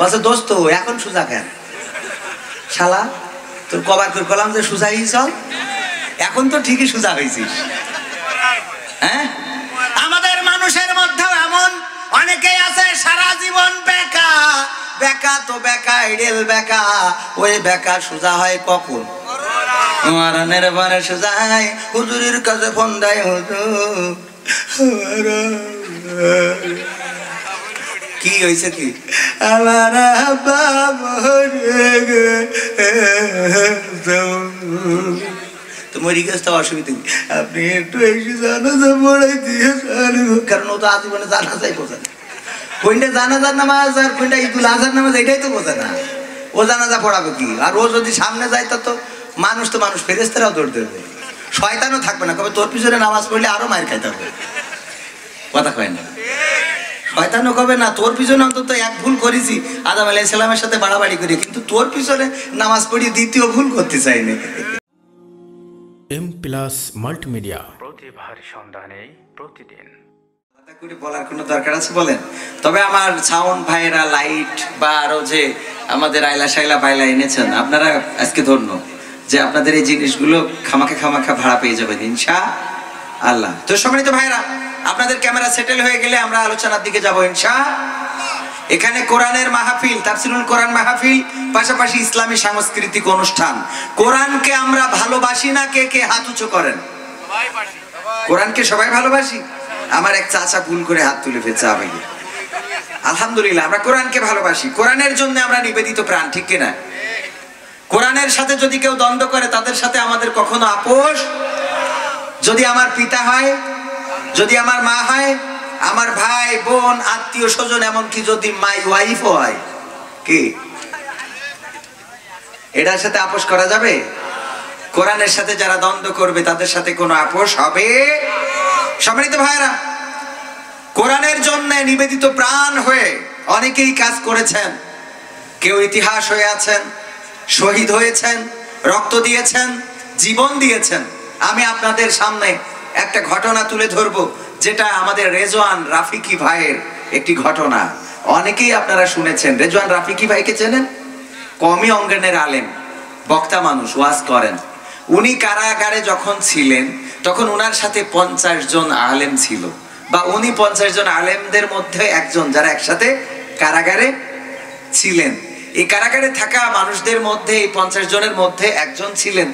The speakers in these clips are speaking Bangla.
বলছে, দোস্ত, এখন সোজা কেন? শালা, তোর কবার করে কলাম যে, সোজা চল। এখন তো ঠিকই সোজা হয়েছিস। হ্যাঁ? আমাদের মানুষের মধ্যেও এমন অনেকেই আছে, সারা জীবন বেকা বেকা তো বেকা এডেল বেকা, ওই বেকা সোজা হয় কখন? মারানের বারে সোজা হয়, হুজুরের কাছে ফোন দেয় হুজুর কি হয়েছে কি? আমার। তো মরি গেছে তো অসুবিধা নেই। আপনি একটু এসে জানাজা পড়াই দিয়ে কারণ ও তো আজীবনে জানাজাই বোঝে না। কোনটা জানাজার নামাজ আর কোনটা ঈদুল আজহার নামাজ এটাই তো বোঝে না। ও জানাজা পড়াবে কি? আর ও যদি সামনে যায় তা তো মানুষ তো মানুষ ফেরেস্তারাও দৌড় দেবে। শয়তানও থাকবে না। কবে তোর পিছনে নামাজ পড়লে আরও মায়ের খাইতে হবে। কথা কয় না। শয়তানও কবে না? তোর পিছনে অন্তত এক ভুল করেছি। আদাম আলাই সালামের সাথে বাড়াবাড়ি করি কিন্তু তোর পিছনে নামাজ পড়ি দ্বিতীয় ভুল করতে চাইনি। এম প্লাস মাল্টিমিডিয়া প্রতিভার সন্ধানে প্রতিদিন। বলার কোনো দরকার আছে বলেন? তবে আমার সাউন্ড ভাইরা লাইট বা আরও যে আমাদের আইলা শাইলা বাইলা এনেছেন আপনারা আজকে ধন্য যে আপনাদের এই জিনিসগুলো খামাখা খামাখা ভাড়া পেয়ে যাবেন ইনশা আল্লাহ। তো সম্মানিত ভাইরা আপনাদের ক্যামেরা সেটেল হয়ে গেলে আমরা আলোচনার দিকে যাব ইনশা। এখানে কোরআনের মাহফিল, তাফসিরুল কোরআন মাহফিল, পাশাপাশি ইসলামী সাংস্কৃতিক অনুষ্ঠান। কোরআনকে আমরা ভালোবাসি না কে কে হাত উঁচু করেন? কোরআনকে সবাই ভালোবাসি? আমার এক চাচা ভুল করে হাত তুলে ফেলছে আবেগে আলহামদুলিল্লাহ, আমরা কোরআনকে ভালোবাসি। কোরআনের জন্য আমরা নিবেদিত প্রাণ, ঠিক কিনা? কোরআনের সাথে যদি কেউ দ্বন্দ্ব করে, তাদের সাথে আমাদের কখনো আপোষ? যদি আমার পিতা হয় যদি আমার মা হয়, আমার ভাই, বোন, আত্মীয় স্বজন, এমনকি যদি মাই ওয়াইফ হয়, কি? এটার সাথে আপোষ করা যাবে? কোরআনের সাথে যারা দ্বন্দ্ব করবে, তাদের সাথে কোনো আপোষ হবে? সম্মানিত ভাইরা কোরআনের জন্য নিবেদিত প্রাণ হয়ে অনেকেই কাজ করেছেন। কেউ ইতিহাস হয়ে আছেন, শহীদ হয়েছেন, রক্ত দিয়েছেন, জীবন দিয়েছেন। আমি আপনাদের সামনে একটা ঘটনা তুলে ধরব, যেটা আমাদের রেজওয়ান রাফিকি ভাইয়ের একটি ঘটনা। অনেকেই আপনারা শুনেছেন। রেজওয়ান রাফিকি ভাইকে চেনেন? কমই অঙ্গনের আলেম, বক্তা মানুষ, ওয়াজ করেন। উনি কারাগারে যখন ছিলেন, তখন উনার সাথে পঞ্চাশ জন আলেম ছিল। বা উনি পঞ্চাশ জন আলেমদের মধ্যে একজন যারা একসাথে কারাগারে ছিলেন। এই কারাগারে থাকা মানুষদের মধ্যে, এই পঞ্চাশ জনের মধ্যে একজন ছিলেন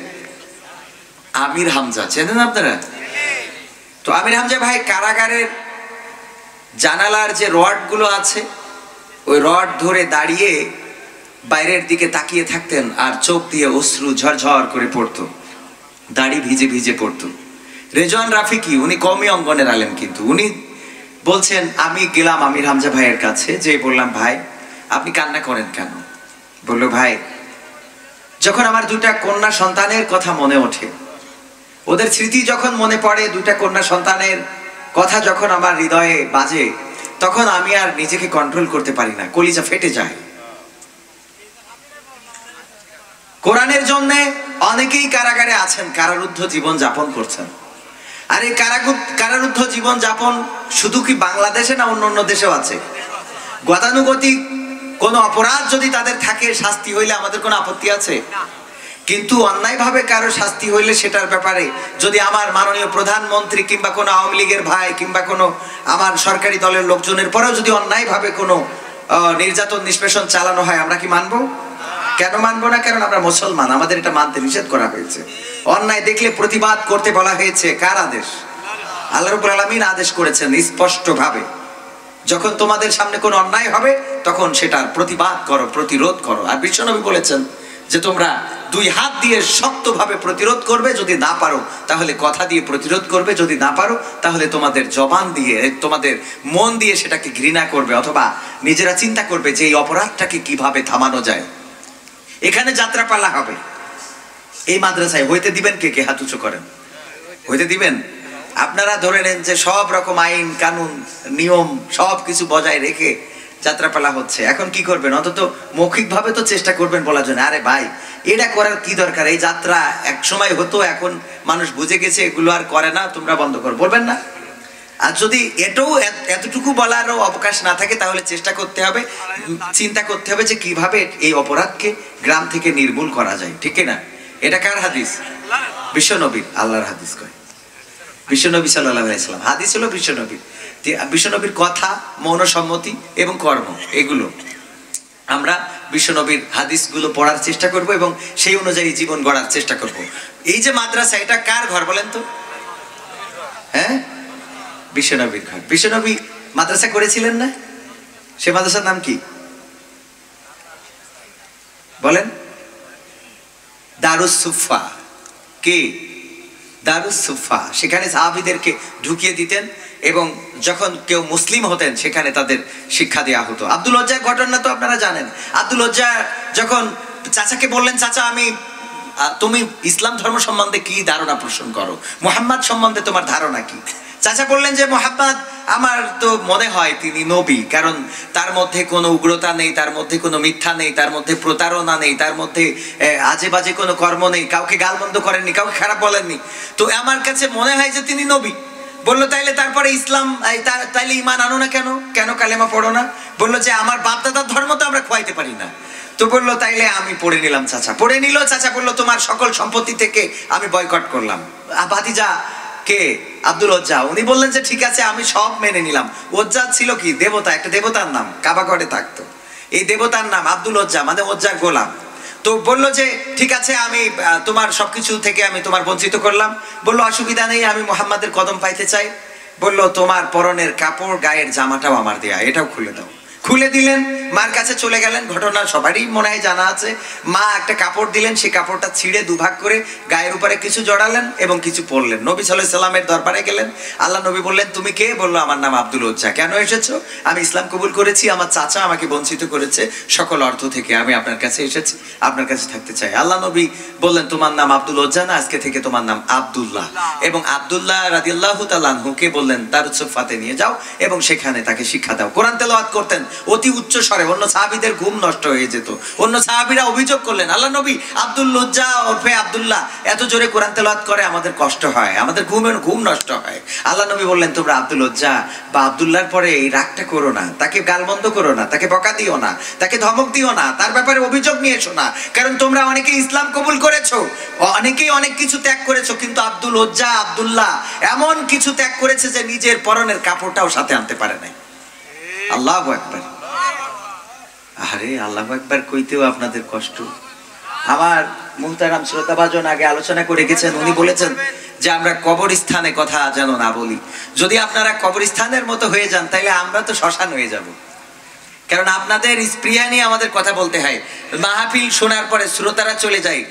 আমির হামজা, চেনেন আপনারা? তো আমির হামজা ভাই, কারাগারের জানালার যে রডগুলো আছে, ওই রড ধরে দাঁড়িয়ে বাইরের দিকে তাকিয়ে থাকতেন আর চোখ দিয়ে অশ্রু ঝরঝর করে পড়তো। দাড়ি ভিজে ভিজে পড়তো। রেজওয়ান রাফিকি, উনি কমই অঙ্গনের আলেম কিন্তু। উনি বলছেন, আমি গেলাম আমির হামজা ভাইয়ের কাছে, যে বললাম, ভাই, আপনি কান্না করেন কেন? বলল, ভাই, যখন আমার দুটা কন্যা সন্তানের কথা মনে ওঠে ওদের স্মৃতি যখন মনে পড়ে দুটা কন্যা সন্তানের কথা যখন আমার হৃদয়ে বাজে, তখন আমি আর নিজেকে কন্ট্রোল করতে পারি না, কলিজা ফেটে যায়। কোরআনের জন্য অনেকেই কারাগারে আছেন, কারারুদ্ধ জীবন যাপন করছেন। আর এই কারারুদ্ধ জীবন যাপন শুধু কি বাংলাদেশে না অন্য অন্য দেশেও আছে? গতানুগতিক কোনো অপরাধ যদি তাদের থাকে, শাস্তি হইলে আমাদের কোনো আপত্তি আছে? কিন্তু অন্যায়ভাবে কারও শাস্তি হইলে সেটার ব্যাপারে যদি আমার মাননীয় প্রধানমন্ত্রী কিংবা কোনো আওয়ামী লীগের ভাই কিংবা কোনো আমার সরকারি দলের লোকজনের পরেও যদি অন্যায়ভাবে কোনো নির্যাতন নিষ্পেষণ চালানো হয়, আমরা কি মানবো? কেন মানবো না? কারণ আমরা মুসলমান, আমাদের এটা মানতে নিষেধ করা হয়েছে। অন্যায় দেখলে প্রতিবাদ করতে বলা হয়েছে কার আদেশ? আল্লাহ রবুল আলমিন আদেশ করেছেন স্পষ্টভাবে। যখন তোমাদের সামনে কোনো অন্যায় হবে, তখন সেটার প্রতিবাদ করো, প্রতিরোধ করো। আর বিশ্বনবী বলেছেন যে তোমরা দুই হাত দিয়ে শক্তভাবে প্রতিরোধ করবে যদি না পারো, তাহলে কথা দিয়ে প্রতিরোধ করবে যদি না পারো, তাহলে তোমাদের জবান দিয়ে, তোমাদের মন দিয়ে সেটাকে ঘৃণা করবে অথবা নিজেরা চিন্তা করবে যে এই অপরাধটাকে কীভাবে থামানো যায়। এখানে যাত্রাপালা হবে। এই মাদ্রাসায় হইতে দিবেন কে কে? হাত উঁচু করেন। হইতে দিবেন? আপনারা ধরে নেন যে সব রকম আইন, কানুন, নিয়ম, সব কিছু বজায় রেখে যাত্রাপালা হচ্ছে। এখন কি করবেন? অন্তত মৌখিকভাবে তো চেষ্টা করবেন বলার জন্য। আরে ভাই, এটা করার কি দরকার? এই যাত্রা এক সময় হতো, এখন মানুষ বুঝে গেছে, এগুলো আর করে না, তোমরা বন্ধ করো। বলবেন না? আর যদি এটাও এতটুকু বলারও অবকাশ না থাকে, তাহলে চেষ্টা করতে হবে, চিন্তা করতে হবে যে কীভাবে এই অপরাধকে গ্রাম থেকে নির্মূল করা যায়। ঠিক না? এটা কার হাদিস? বিশ্বনবীর, আল্লাহর হাদিস কয়। বিশ্বনবী সাল্লাহ আলাইসাল্লাম হাদিস হলো বিশ্বনবীর। বিশ্বনবীর কথা, মৌনসম্মতি এবং কর্ম, এগুলো আমরা বিশ্বনবীর হাদিসগুলো পড়ার চেষ্টা করব এবং সেই অনুযায়ী জীবন গড়ার চেষ্টা করব। এই যে মাদ্রাসা, এটা কার ঘর বলেন তো? হ্যাঁ? বিশ্বনবীর ঘর। বিশ্বনবী মাদ্রাসা করেছিলেন না? সে মাদ্রাসার নাম কি? বলেন। দারুস সুফা কে? দারুস সুফা সেখানে সাহাবিদেরকে ঢুকিয়ে দিতেন। এবং যখন কেউ মুসলিম হতেন, সেখানে তাদের শিক্ষা দেওয়া হতো। আব্দুল লজ্জার ঘটনা তো আপনারা জানেন। আব্দুল লজ্জা যখন চাচাকে বললেন, চাচা, আমি তুমি ইসলাম ধর্ম সম্বন্ধে কি ধারণা পোষণ করো? মোহাম্মদ সম্বন্ধে তোমার ধারণা কি? চাচা বললেন যে, মোহাম্মদ, আমার তো মনে হয় তিনি নবী, কারণ তার মধ্যে কোনো উগ্রতা নেই, তার মধ্যে কোনো মিথ্যা নেই, তার মধ্যে প্রতারণা নেই, তার মধ্যে আজে বাজে কোনো কর্ম নেই, কাউকে গালমন্দ করেননি, কাউকে খারাপ বলেননি। তো আমার কাছে মনে হয় যে তিনি নবী। বলল, তাইলে তারপরে ইসলাম তাইলে ইমান আনো না কেন? কেন কালেমা পড়ো না? বলল যে, আমার বাপ দাদার ধর্ম তো আমরা খোয়াইতে পারি না। তো বলল, তাইলে আমি পড়ে নিলাম চাচা। পড়ে নিল, চাচা বলল, তোমার সকল সম্পত্তি থেকে আমি বয়কট করলাম। ভাতিজা, কে? আব্দুল ওজ্জা উনি বললেন যে, ঠিক আছে, আমি সব মেনে নিলাম। ওজ্জা ছিল কি? দেবতা, একটা দেবতার নাম কাবাগড়ে থাকতো। এই দেবতার নাম আব্দুল ওজ্জা মানে ওজ্জার গোলাম। তো বলল যে, ঠিক আছে, আমি তোমার সবকিছু থেকে আমি তোমার বঞ্চিত করলাম। বলল, অসুবিধা নেই, আমি মোহাম্মদের কদম পাইতে চাই। বলল, তোমার পরনের কাপড়, গায়ের জামাটাও আমার দেয়া, এটাও খুলে দাও। খুলে দিলেন, মার কাছে চলে গেলেন, ঘটনা সবারই মনে হয় জানা আছে। মা একটা কাপড় দিলেন, সেই কাপড়টা ছিঁড়ে দুভাগ করে গায়ের উপরে কিছু জড়ালেন এবং কিছু পরলেন। নবী সাল্লাহ সাল্লামের দরবারে গেলেন। আল্লাহ নবী বললেন, তুমি কে? বলল, আমার নাম আব্দুল উজ্জা। কেন এসেছ? আমি ইসলাম কবুল করেছি, আমার চাচা আমাকে বঞ্চিত করেছে, সকল অর্থ থেকে আমি আপনার কাছে এসেছি, আপনার কাছে থাকতে চাই। আল্লাহ নবী বললেন, তোমার নাম আব্দুল উজ্জা না, আজকে থেকে তোমার নাম আব্দুল্লাহ। এবং আব্দুল্লাহ রাদিয়াল্লাহু তাআলাহুকে বললেন তার উৎসব ফাতে নিয়ে যাও এবং সেখানে তাকে শিক্ষা দাও। কোরআন তেলাওয়াত করতেন অতি উচ্চ স্বরে, অন্য সাহাবীদের ঘুম নষ্ট হয়ে যেত। অন্য সাহাবীরা অভিযোগ করলেন, আল্লাহ নবী, আব্দুল লজ্জা ওরফে আব্দুল্লাহ, এত জোরে কোরআন তেলাওয়াত করে আমাদের কষ্ট হয়, আমাদের ঘুমের ঘুম নষ্ট হয়। আল্লাহ নবী বললেন, তোমরা আব্দুল লজ্জা বা আব্দুল্লাহর পরে এই রাগটা করো না, তাকে গালবন্ধ করো না, তাকে বকা দিও না, তাকে ধমক দিও না, তার ব্যাপারে অভিযোগ নিয়ে এসো না, কারণ তোমরা অনেকে ইসলাম কবুল করেছ, অনেকেই অনেক কিছু ত্যাগ করেছ, কিন্তু আব্দুল লজ্জা, আবদুল্লাহ এমন কিছু ত্যাগ করেছে যে নিজের পরনের কাপড়টাও সাথে আনতে পারে নাই। আল্লাহ একবার আরে আল্লাহ একবার কইতেও আপনাদের কষ্ট। আমার মুহতারাম শ্রোতাভাজন আগে আলোচনা করে গেছেন, উনি বলেছেন যে আমরা কবরস্থানে কথা যেন না বলি। যদি আপনারা কবরস্থানের মতো হয়ে যান তাহলে আমরা তো শ্মশান হয়ে যাব। কারণ আপনাদের স্প্রিয়া নিয়ে আমাদের কথা বলতে হয়। মাহফিল শোনার পরে শ্রোতারা চলে যায়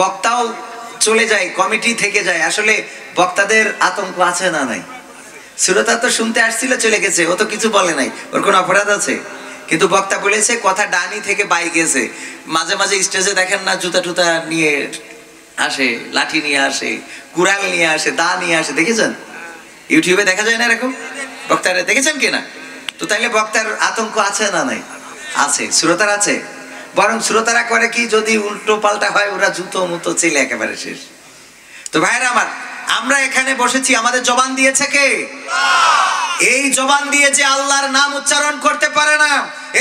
বক্তাও চলে যায়, কমিটি থেকে যায়। আসলে বক্তাদের আতঙ্ক আছে না নাই? শ্রোতা তো শুনতে আসছিল, চলে গেছে। ও তো কিছু বলে নাই। ওর কোনো অপরাধ আছে? কিন্তু বক্তা বলেছে, কথা ডানি থেকে বাই গেছে। মাঝে মাঝে স্টেজে দেখেন না, জুতা টুতা নিয়ে আসে, লাঠি নিয়ে আসে, কুড়াল নিয়ে আসে, দা নিয়ে আসে। দেখেছেন? ইউটিউবে দেখা যায় না এরকম? বক্তারা দেখেছেন কিনা তো তাইলে বক্তার আতঙ্ক আছে না নাই? আছে, শ্রোতার আছে। বরং শ্রোতারা করে কি, যদি উল্টো পাল্টা হয়, ওরা জুতো মুতো চেলে একেবারে শেষ। তো ভাইরা আমার আমরা এখানে বসেছি, আমাদের জবান দিয়েছে কে? এই জবান দিয়ে যে আল্লাহর নাম উচ্চারণ করতে পারে না,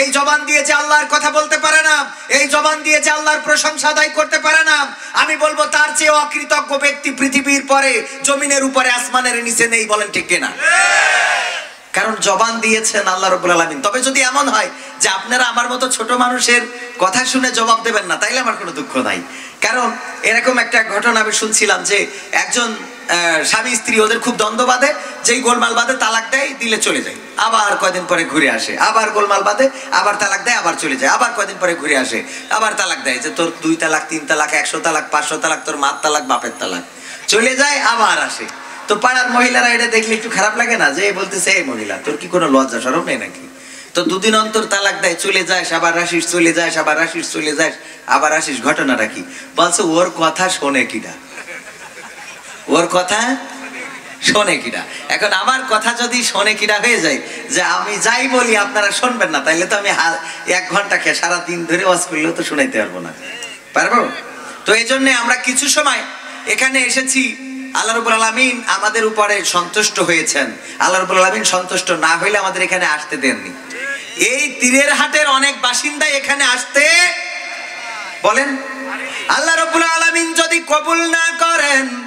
এই জবান দিয়ে যে আল্লাহর কথা বলতে পারে না, এই জবান দিয়ে যে আল্লাহর প্রশংসা আদায় করতে পারে না, আমি বলব তার চেয়ে অকৃতজ্ঞ ব্যক্তি পৃথিবীর পরে, জমিনের উপরে, আসমানের নিচে নেই বলেন ঠিক কিনা? কারণ জবান দিয়েছেন আল্লাহ রবুল আলমিন। তবে যদি এমন হয় যে আপনারা আমার মতো ছোট মানুষের কথা শুনে জবাব দেবেন না, তাইলে আমার কোনো দুঃখ নাই। কারণ এরকম একটা ঘটনা আমি শুনছিলাম যে একজন স্বামী স্ত্রী ওদের খুব দ্বন্দ্ব বাঁধে, যেই গোলমাল বাঁধে তালাক দেয়, দিলে চলে যায়। আবার কয়দিন পরে ঘুরে আসে। আবার গোলমাল বাঁধে, আবার তালাক দেয়, আবার চলে যায়। আবার কয়দিন পরে ঘুরে আসে, আবার তালাক দেয় যে তোর দুই তালাক, তিন তালাক, একশো তালাক, পাঁচশো তালাক, তোর মার তালাক, বাপের তালাক। চলে যায়, আবার আসে। তো পাড়ার মহিলারা এটা দেখলে একটু খারাপ লাগে না? যে বলতেছে, এই মহিলা, তোর কি কোনো লজ্জা সরব নেই নাকি? তো দুদিন অন্তর তালাক দেয়, চলে যায় আবার আসিস, চলে যায় আবার আসিস, চলে যায় আবার আসিস। ঘটনাটা কি? বলছে, ওর কথা শোনে কিনা ওর কথা শোনে কিনা এখন আমার কথা যদি শোনে কিনা হয়ে যায়, যে আমি যাই বলি, আপনারা শুনবেন না, তাইলে তো আমি এক ঘণ্টা খেয়ে সারা দিন ধরে ওয়াজ করলেও তো শোনাইতে পারব না। পারব? তো এই জন্যে আমরা কিছু সময় এখানে এসেছি। আল্লাহ রবুল আলমিন আমাদের উপরে সন্তুষ্ট হয়েছেন। আল্লাহ রবুল আলমিন সন্তুষ্ট না হইলে আমাদের এখানে আসতে দেননি। এই তীরের হাটের অনেক বাসিন্দা এখানে আসতে বলেন আল্লাহ রবুল আলমিন যদি কবুল না করেন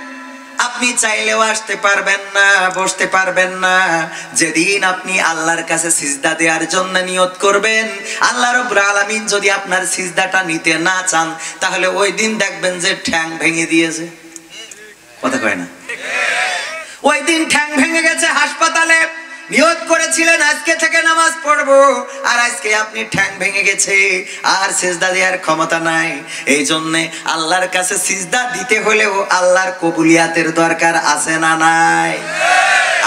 আপনি চাইলেও আসতে পারবেন না বসতে পারবেন না। যেদিন আপনি আল্লাহর কাছে সিজদা দেওয়ার জন্য নিয়ত করবেন আল্লাহ রব্বুল আলামিন যদি আপনার সিজদাটা নিতে না চান তাহলে ওই দিন দেখবেন যে ঠ্যাং ভেঙে দিয়েছে। কথা কয় না? ওই দিন ঠ্যাং ভেঙে গেছে হাসপাতালে। নিয়ত করেছিলেন, আজকে থেকে নামাজ পড়ব। আর আজকে আপনি ঠ্যাং ভেঙে গেছে, আর সিজদা দেওয়ার ক্ষমতা নাই। এই জন্য আল্লাহর কাছে সিজদা দিতে হলেও আল্লাহর কবুলিয়াতের দরকার আছে না নাই?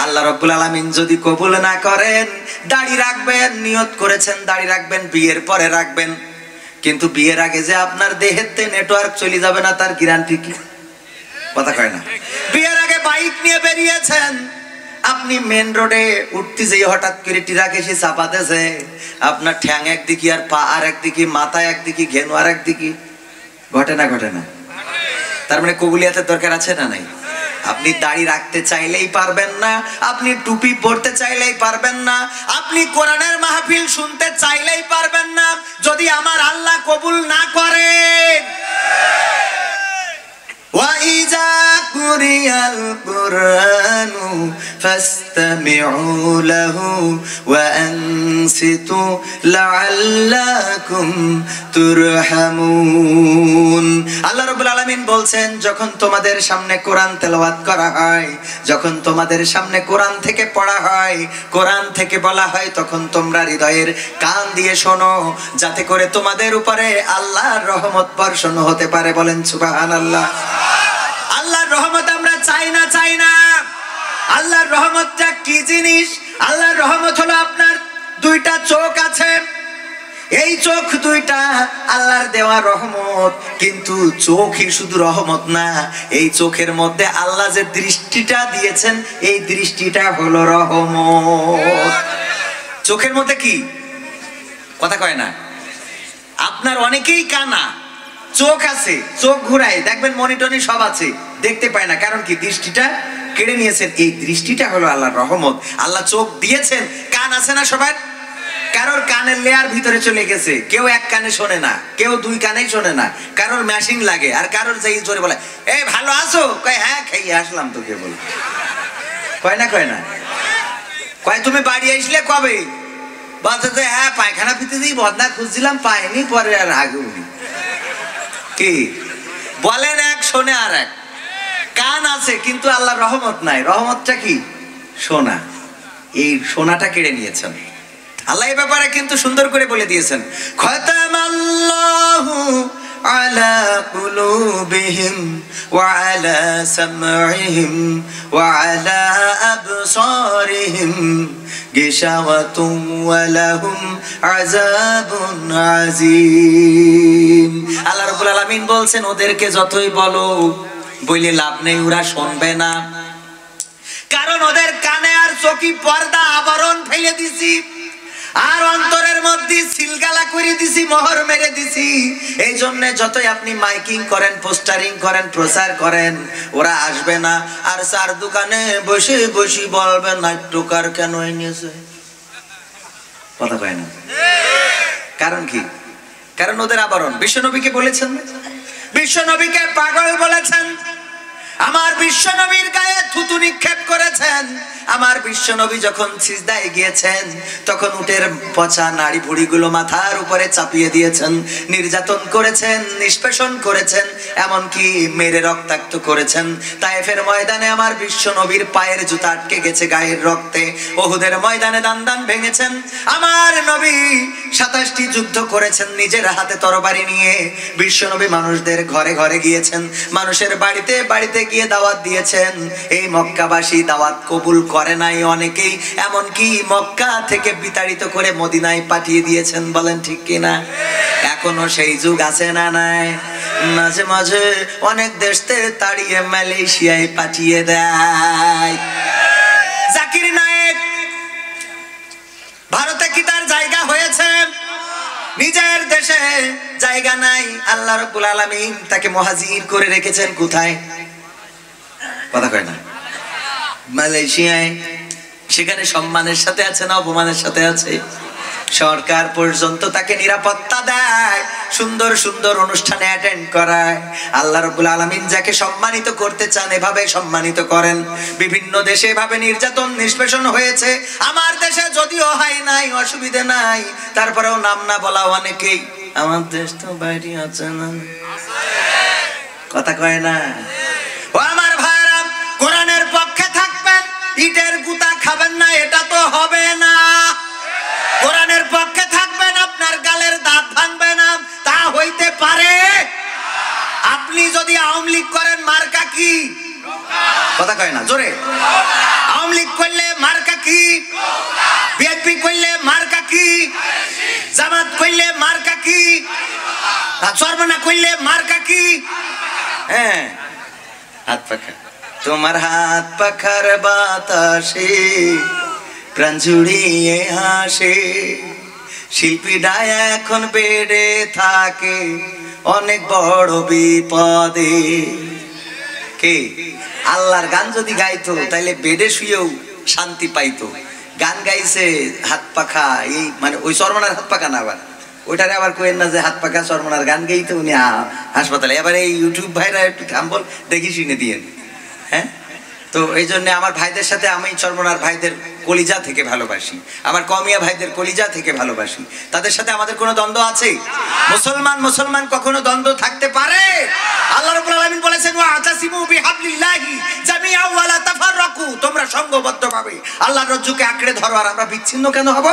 আল্লাহ রব্বুল আলামিন যদি কবুল না করেন, দাড়ি রাখবেন, নিয়ত করেছেন, দাড়ি রাখবেন, বিয়ের পরে রাখবেন। কিন্তু বিয়ের আগে যে আপনার দেহেতে নেটওয়ার্ক চলে যাবে না, তার গ্যারান্টি কি? কথা কয় না। বিয়ের আগে বাইক নিয়ে বেরিয়েছেন আপনি মেন রোডে উঠতে যেয়ে হঠাৎ করে টিরাক এসে চাপাতেছে আপনার ঠ্যাং একদিকে আর পা আর একদিকে মাথা একদিকে ঘেনু আর একদিকে ঘটে না ঘটে না তার মানে কবুলিয়াতের দরকার আছে না নাই আপনি দাড়ি রাখতে চাইলেই পারবেন না আপনি টুপি পরতে চাইলেই পারবেন না আপনি কোরআনের মাহফিল শুনতে চাইলেই পারবেন না যদি আমার আল্লাহ কবুল না করেন وإذا قرئ القرآن فاستمعوا له وأنصتوا لعلكم ترحمون আল্লাহ রাব্বুল আলামিন বলছেন যখন তোমাদের সামনে কোরআন তেলাওয়াত করা হয় যখন তোমাদের সামনে কোরআন থেকে পড়া হয় কোরআন থেকে বলা হয় তখন তোমরা হৃদয়ের কান দিয়ে শোনো যাতে করে তোমাদের উপরে আল্লাহর রহমত বর্ষণ হতে পারে বলেন সুবহানাল্লাহ আল্লাহর রহমত আমরা চাই না চাই না আল্লাহর রহমতটা কি জিনিস? আল্লাহর রহমত হলো আপনার দুইটা চোখ আছে। এই চোখ দুইটা আল্লাহর দেওয়া রহমত। কিন্তু চোখই শুধু রহমত না, এই চোখের মধ্যে আল্লাহ যে দৃষ্টিটা দিয়েছেন, এই দৃষ্টিটা হলো রহমত। চোখের মধ্যে কি? কথা কয় না। আপনার অনেকেই কানা। চোখ আছে, চোখ ঘুরায়, দেখবেন মনিটরি সব আছে, দেখতে পায় না। কারণ কি? দৃষ্টিটা কেড়ে নিয়েছেন। এই দৃষ্টিটা হলো আল্লাহর রহমত। আল্লাহ চোখ দিয়েছেন। কান আছে না সবার? কারোর কানের লেয়ার ভিতরে চলে গেছে। কেউ এক কানে শোনে না, কেউ দুই কানেই শোনে না। কারোর ম্যাশিং লাগে, আর কারোর যাই জোরে বলে এই ভালো আছো? কয় হ্যাঁ খাইয়ে আসলাম তোকে বলে। কয় না কয় না? কয়, তুমি বাড়ি আসলে কবে? বলতে হ্যাঁ পায়খানা ফিতে দিই, বদনা খুঁজছিলাম, পাইনি, পরে আর আগে উনি কি? বলেন এক, শোনে আর এক। কান আছে, কিন্তু আল্লাহ রহমত নাই। রহমতটা কি? সোনা। এই সোনাটা কেড়ে নিয়েছেন। আল্লাহ এই ব্যাপারে কিন্তু সুন্দর করে বলে দিয়েছেন। খতম আলা আলা সামঈহিম ওয়া আলা আবসারিহিম গিশাওয়াতুম ওয়া লাহুম আযাবুন আযীম আল্লাহ রাব্বুল আলামিন বলছেন, ওদেরকে যতই বলো, বইলে লাভ নেই, ওরা শুনবে না। কারণ ওদের কানে আর চকি পর্দা আবরণ ফেলে দিছি। আর অন্তরের মধ্যে সিলগালা করে দিছি, মোহর মেরে দিছি। এই জন্য যতই আপনি মাইকিং করেন, পোস্টারিং করেন, প্রচার করেন, ওরা আসবে না। আর চার দোকানে বসে বসে বলবে, নাট্যকার কেন এনেছে? কথা কয় না। কারণ কি? কারণ ওদের আবরণ। বিশ্বনবীকে বলেছেন? বিশ্বনবীকে পাগল বলেছেন? আমার বিশ্বনবীর গায়ে থুতু নিক্ষেপ করেছেন। আমার বিশ্বনবী যখন সিজদায় গিয়েছেন, তখন উটের পচা নাড়ি ভুড়িগুলো মাথার উপরে চাপিয়ে দিয়েছেন, নির্যাতন করেছেন, নিষ্পেষণ করেছেন, এমনকি মেরে রক্তাক্ত করেছেন। তাইফের ময়দানে আমার বিশ্বনবীর পায়ের জুতা আটকে গেছে গায়ের রক্তে। ওহুদের ময়দানে দান দান ভেঙেছেন। আমার নবী সাতাশটি যুদ্ধ করেছেন নিজের হাতে তরবারি নিয়ে। বিশ্বনবী মানুষদের ঘরে ঘরে গিয়েছেন। মানুষের বাড়িতে বাড়িতে গিয়ে দাওয়াত দিয়েছেন। এই মক্কাবাসী দাওয়াত কবুল করে নাই অনেকেই, এমনকি মক্কা থেকে বিতাড়িত করে মদিনায় পাঠিয়ে দিয়েছেন, বলেন ঠিক কিনা? এখনও সেই যুগ আছে না নাই? মাঝে মাঝে অনেক দেশতে তাড়িয়ে মালয়েশিয়ায় পাঠিয়ে দেয়। জাকির নায়েক ভারতে কি তার জায়গা হয়েছে? নিজের দেশে জায়গা নাই, আল্লাহ রব্বুল আলামিন তাকে মহাজির করে রেখেছেন কোথায়? কথা কয় না। মালয়েশিয়ায় সেখানে সম্মানের সাথে আছে না অপমানের সাথে আছে? সরকার পর্যন্ত তাকে নিরাপত্তা দেয় সুন্দর সুন্দর অনুষ্ঠানে অ্যাটেন্ড করায়। আল্লাহ রবুল আলমিন যাকে সম্মানিত করতে চান এভাবে সম্মানিত করেন। বিভিন্ন দেশে এভাবে নির্যাতন নিষ্পেষণ হয়েছে। আমার দেশে যদিও হয় নাই অসুবিধে নাই। তারপরেও নাম না বলা অনেকেই। আমার দেশ তো বাইরে আছে না। কথা কয় না। ও আমার কোরআনের পক্ষে থাকবেন, ইটের গুতা খাবেন না, এটা তো হবে না। কোরআনের পক্ষে থাকবেন, আপনার গালের দাঁত ভাঙবে না, তা হইতে পারে। আপনি যদি আওয়ামী লীগ করেন, মার্কা কি? কথা কয় না, জোরে। আওয়ামী লীগ করলে মার্কা কি? বিএনপি করলে মার্কা কি? জামাত করলে মার্কা কি? সর্বনা করলে মার্কা কি? হ্যাঁ হাত পাখা তোমার হাত পাখার বাতাসে, প্রাণ জুড়িয়ে হাসে শিল্পীরা এখন বেড়ে থাকে অনেক বড় বিপদে। কে? আল্লাহর গান যদি গাইতো, তাইলে বেডে শুয়েও শান্তি পাইতো। গান গাইছে হাত পাখা, এই মানে ওই সরমনার হাত পাখা না আবার। ওইটারে আবার কোয়েন না যে হাত পাখা সরমনার গান গাইতো উনি হাসপাতালে। এবার এই ইউটিউব ভাইরা একটু থাম্বল দেখি শুনে দিয়েন। হ্যাঁ? তো এই জন্য আমার ভাইদের সাথে আমি চর্মনার ভাইদের কলিজা থেকে ভালোবাসি। আমার কমিয়া ভাইদের কলিজা থেকে ভালোবাসি। তাদের সাথে আমাদের কোনো দ্বন্দ্ব আছে? মুসলমান মুসলমান কখনো দ্বন্দ্ব থাকতে পারে? আল্লাহ রাব্বুল আলামিন বলেছেন ওয়া আতাসিমু বিহাবলিল্লাহি জামিআ ওয়া লা তাফাররাকু। তোমরা সংঘবদ্ধভাবে আল্লাহর রজ্জুকে আঁকড়ে ধরো আর আমরা বিচ্ছিন্ন কেন হব?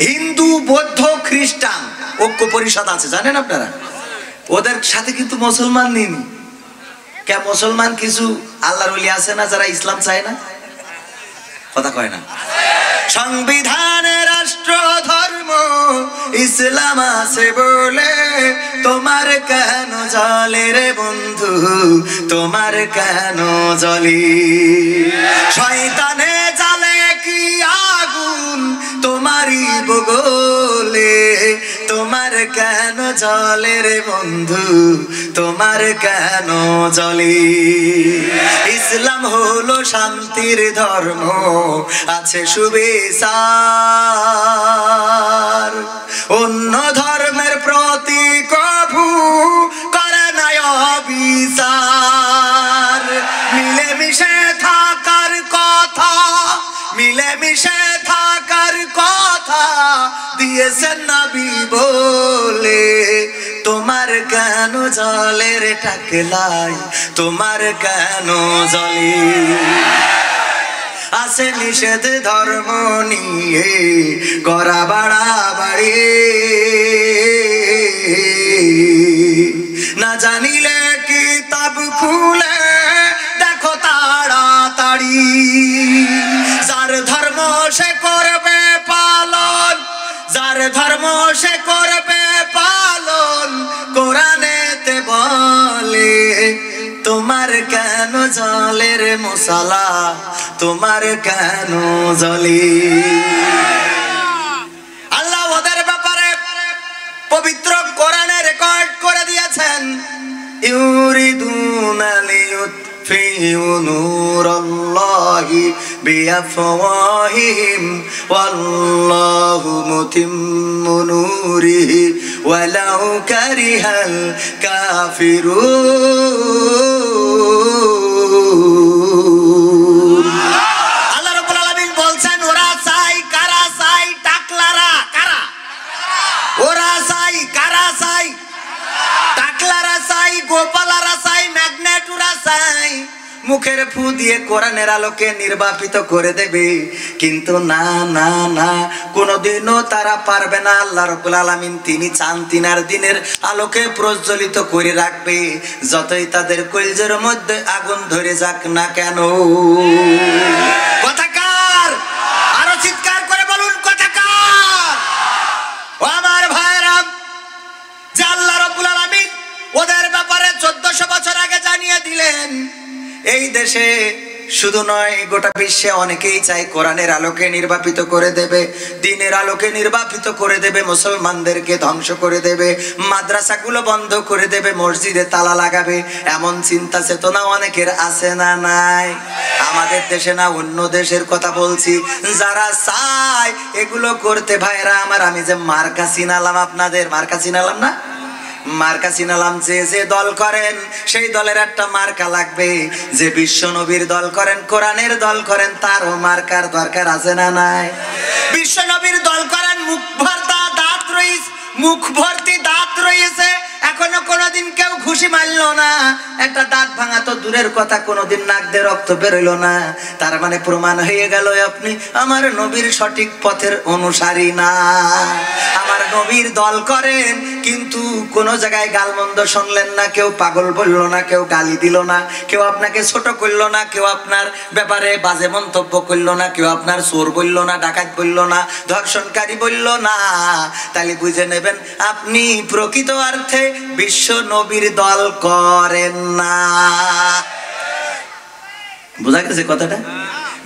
হিন্দু, বৌদ্ধ, খ্রিস্টান ঐক্য পরিষদ আছে, জানেন আপনারা? ওদের সাথে কিন্তু মুসলমান নেই। কে মুসলমান কিছু আল্লাহর ওলি আছে না যারা ইসলাম চায় না? কথা কয় না। সংবিধানে রাষ্ট্র, ধর্ম, ইসলাম আছে বলে তোমার কেন জলে রে বন্ধু? তোমার কেন জলি? শয়তানে জালে কি আগুন তোমারই বগলে তোমার কেন জলে রে বন্ধু? তোমার কেন জলে? ইসলাম হলো শান্তির ধর্ম, আছে সুবিচার। অন্য ধর্মের প্রতি কভু করে নাই বিচার মিলেমিশে থাকার কথা, মিলেমিশে দিয়েছেন নবী বলে, তোমার কেন জলের টাকলাই তোমার কেন জলে? আছে নিষেধ ধর্ম নিয়ে করা বাড়াবাড়ি না জানিলে কিতাব খুলে? দেখো তাড়াতাড়ি। যার ধর্ম সে করবে পালন যার ধর্ম সে করবে পালন, কোরআনেতে বলে, তোমার কেন জলের মশালা? তোমার কেন জলে? আল্লাহ ওদের ব্যাপারে পবিত্র কোরআনে রেকর্ড করে দিয়েছেন। ইউরিদুনা লিয়ুতফিউ নূরাল্লাহি বিআফওয়াহিহিম ওয়াল্লাহু মুতিম্মু নূরিহি ওয়ালাউ কারিহাল কাফিরুন আল্লাহ রাব্বুল আলামিন বলছেন, ওরা চাই, কারা চাই, টাকলারা, কারা? ওরা চাই, কারা চাই? টাকলারা চাই, গোপালারা মুখের ফু দিয়ে কোরআনের আলোকে নির্বাপিত করে দেবে। কিন্তু না না না, কোনোদিনও তারা পারবে না। আল্লাহ রবুল আলমিন তিনি চান তিনার দিনের আলোকে প্রজ্বলিত করে রাখবে। যতই তাদের কলজের মধ্যে আগুন ধরে যাক না কেন। দেশে শুধু নয়, গোটা বিশ্বে অনেকেই চাই কোরআনের আলোকে নির্বাপিত করে দেবে, দিনের আলোকে নির্বাপিত করে দেবে, মুসলমানদেরকে ধ্বংস করে দেবে, মাদ্রাসাগুলো বন্ধ করে দেবে, মসজিদে তালা লাগাবে, এমন চিন্তা চেতনা অনেকের আছে না নাই? আমাদের দেশে না, অন্য দেশের কথা বলছি। যারা চায় এগুলো করতে, ভাইরা আমার, আমি যে মার্কা চিনালাম আপনাদের, মার্কা চিনালাম না? মার্কা চিনালাম যে যে দল করেন, সেই দলের একটা মার্কা লাগবে। যে বিশ্ব নবীর দল করেন, কোরআনের দল করেন, তারও মার্কার দরকার আছে না নাই? বিশ্ব নবীর দল করেন মুখ ভর্তা দাঁত রয়েছে মুখ ভর্তি দাঁত রয়েছে এখনও কোনোদিন কেউ ঘুষি মারল না। একটা দাঁত ভাঙা তো দূরের কথা, কোনোদিন নাক দিয়ে রক্ত বেরোলো না। তার মানে প্রমাণ হয়ে গেল আপনি, আমার নবীর সঠিক পথের অনুসারী না। আমার নবীর দল করেন, কিন্তু কোন জায়গায় গালমন্দ শুনলেন না, কেউ পাগল বলল না, কেউ গালি দিল না, কেউ আপনাকে ছোট করল না, কেউ আপনার ব্যাপারে বাজে মন্তব্য করল না, কেউ আপনার চোর বলল না, ডাকাত বলল না, ধর্ষণকারী বলল না। তাহলে বুঝে নেবেন, আপনি প্রকৃত অর্থে বিশ্ব নবীর দল করেন না। বোঝা গেছে কথাটা?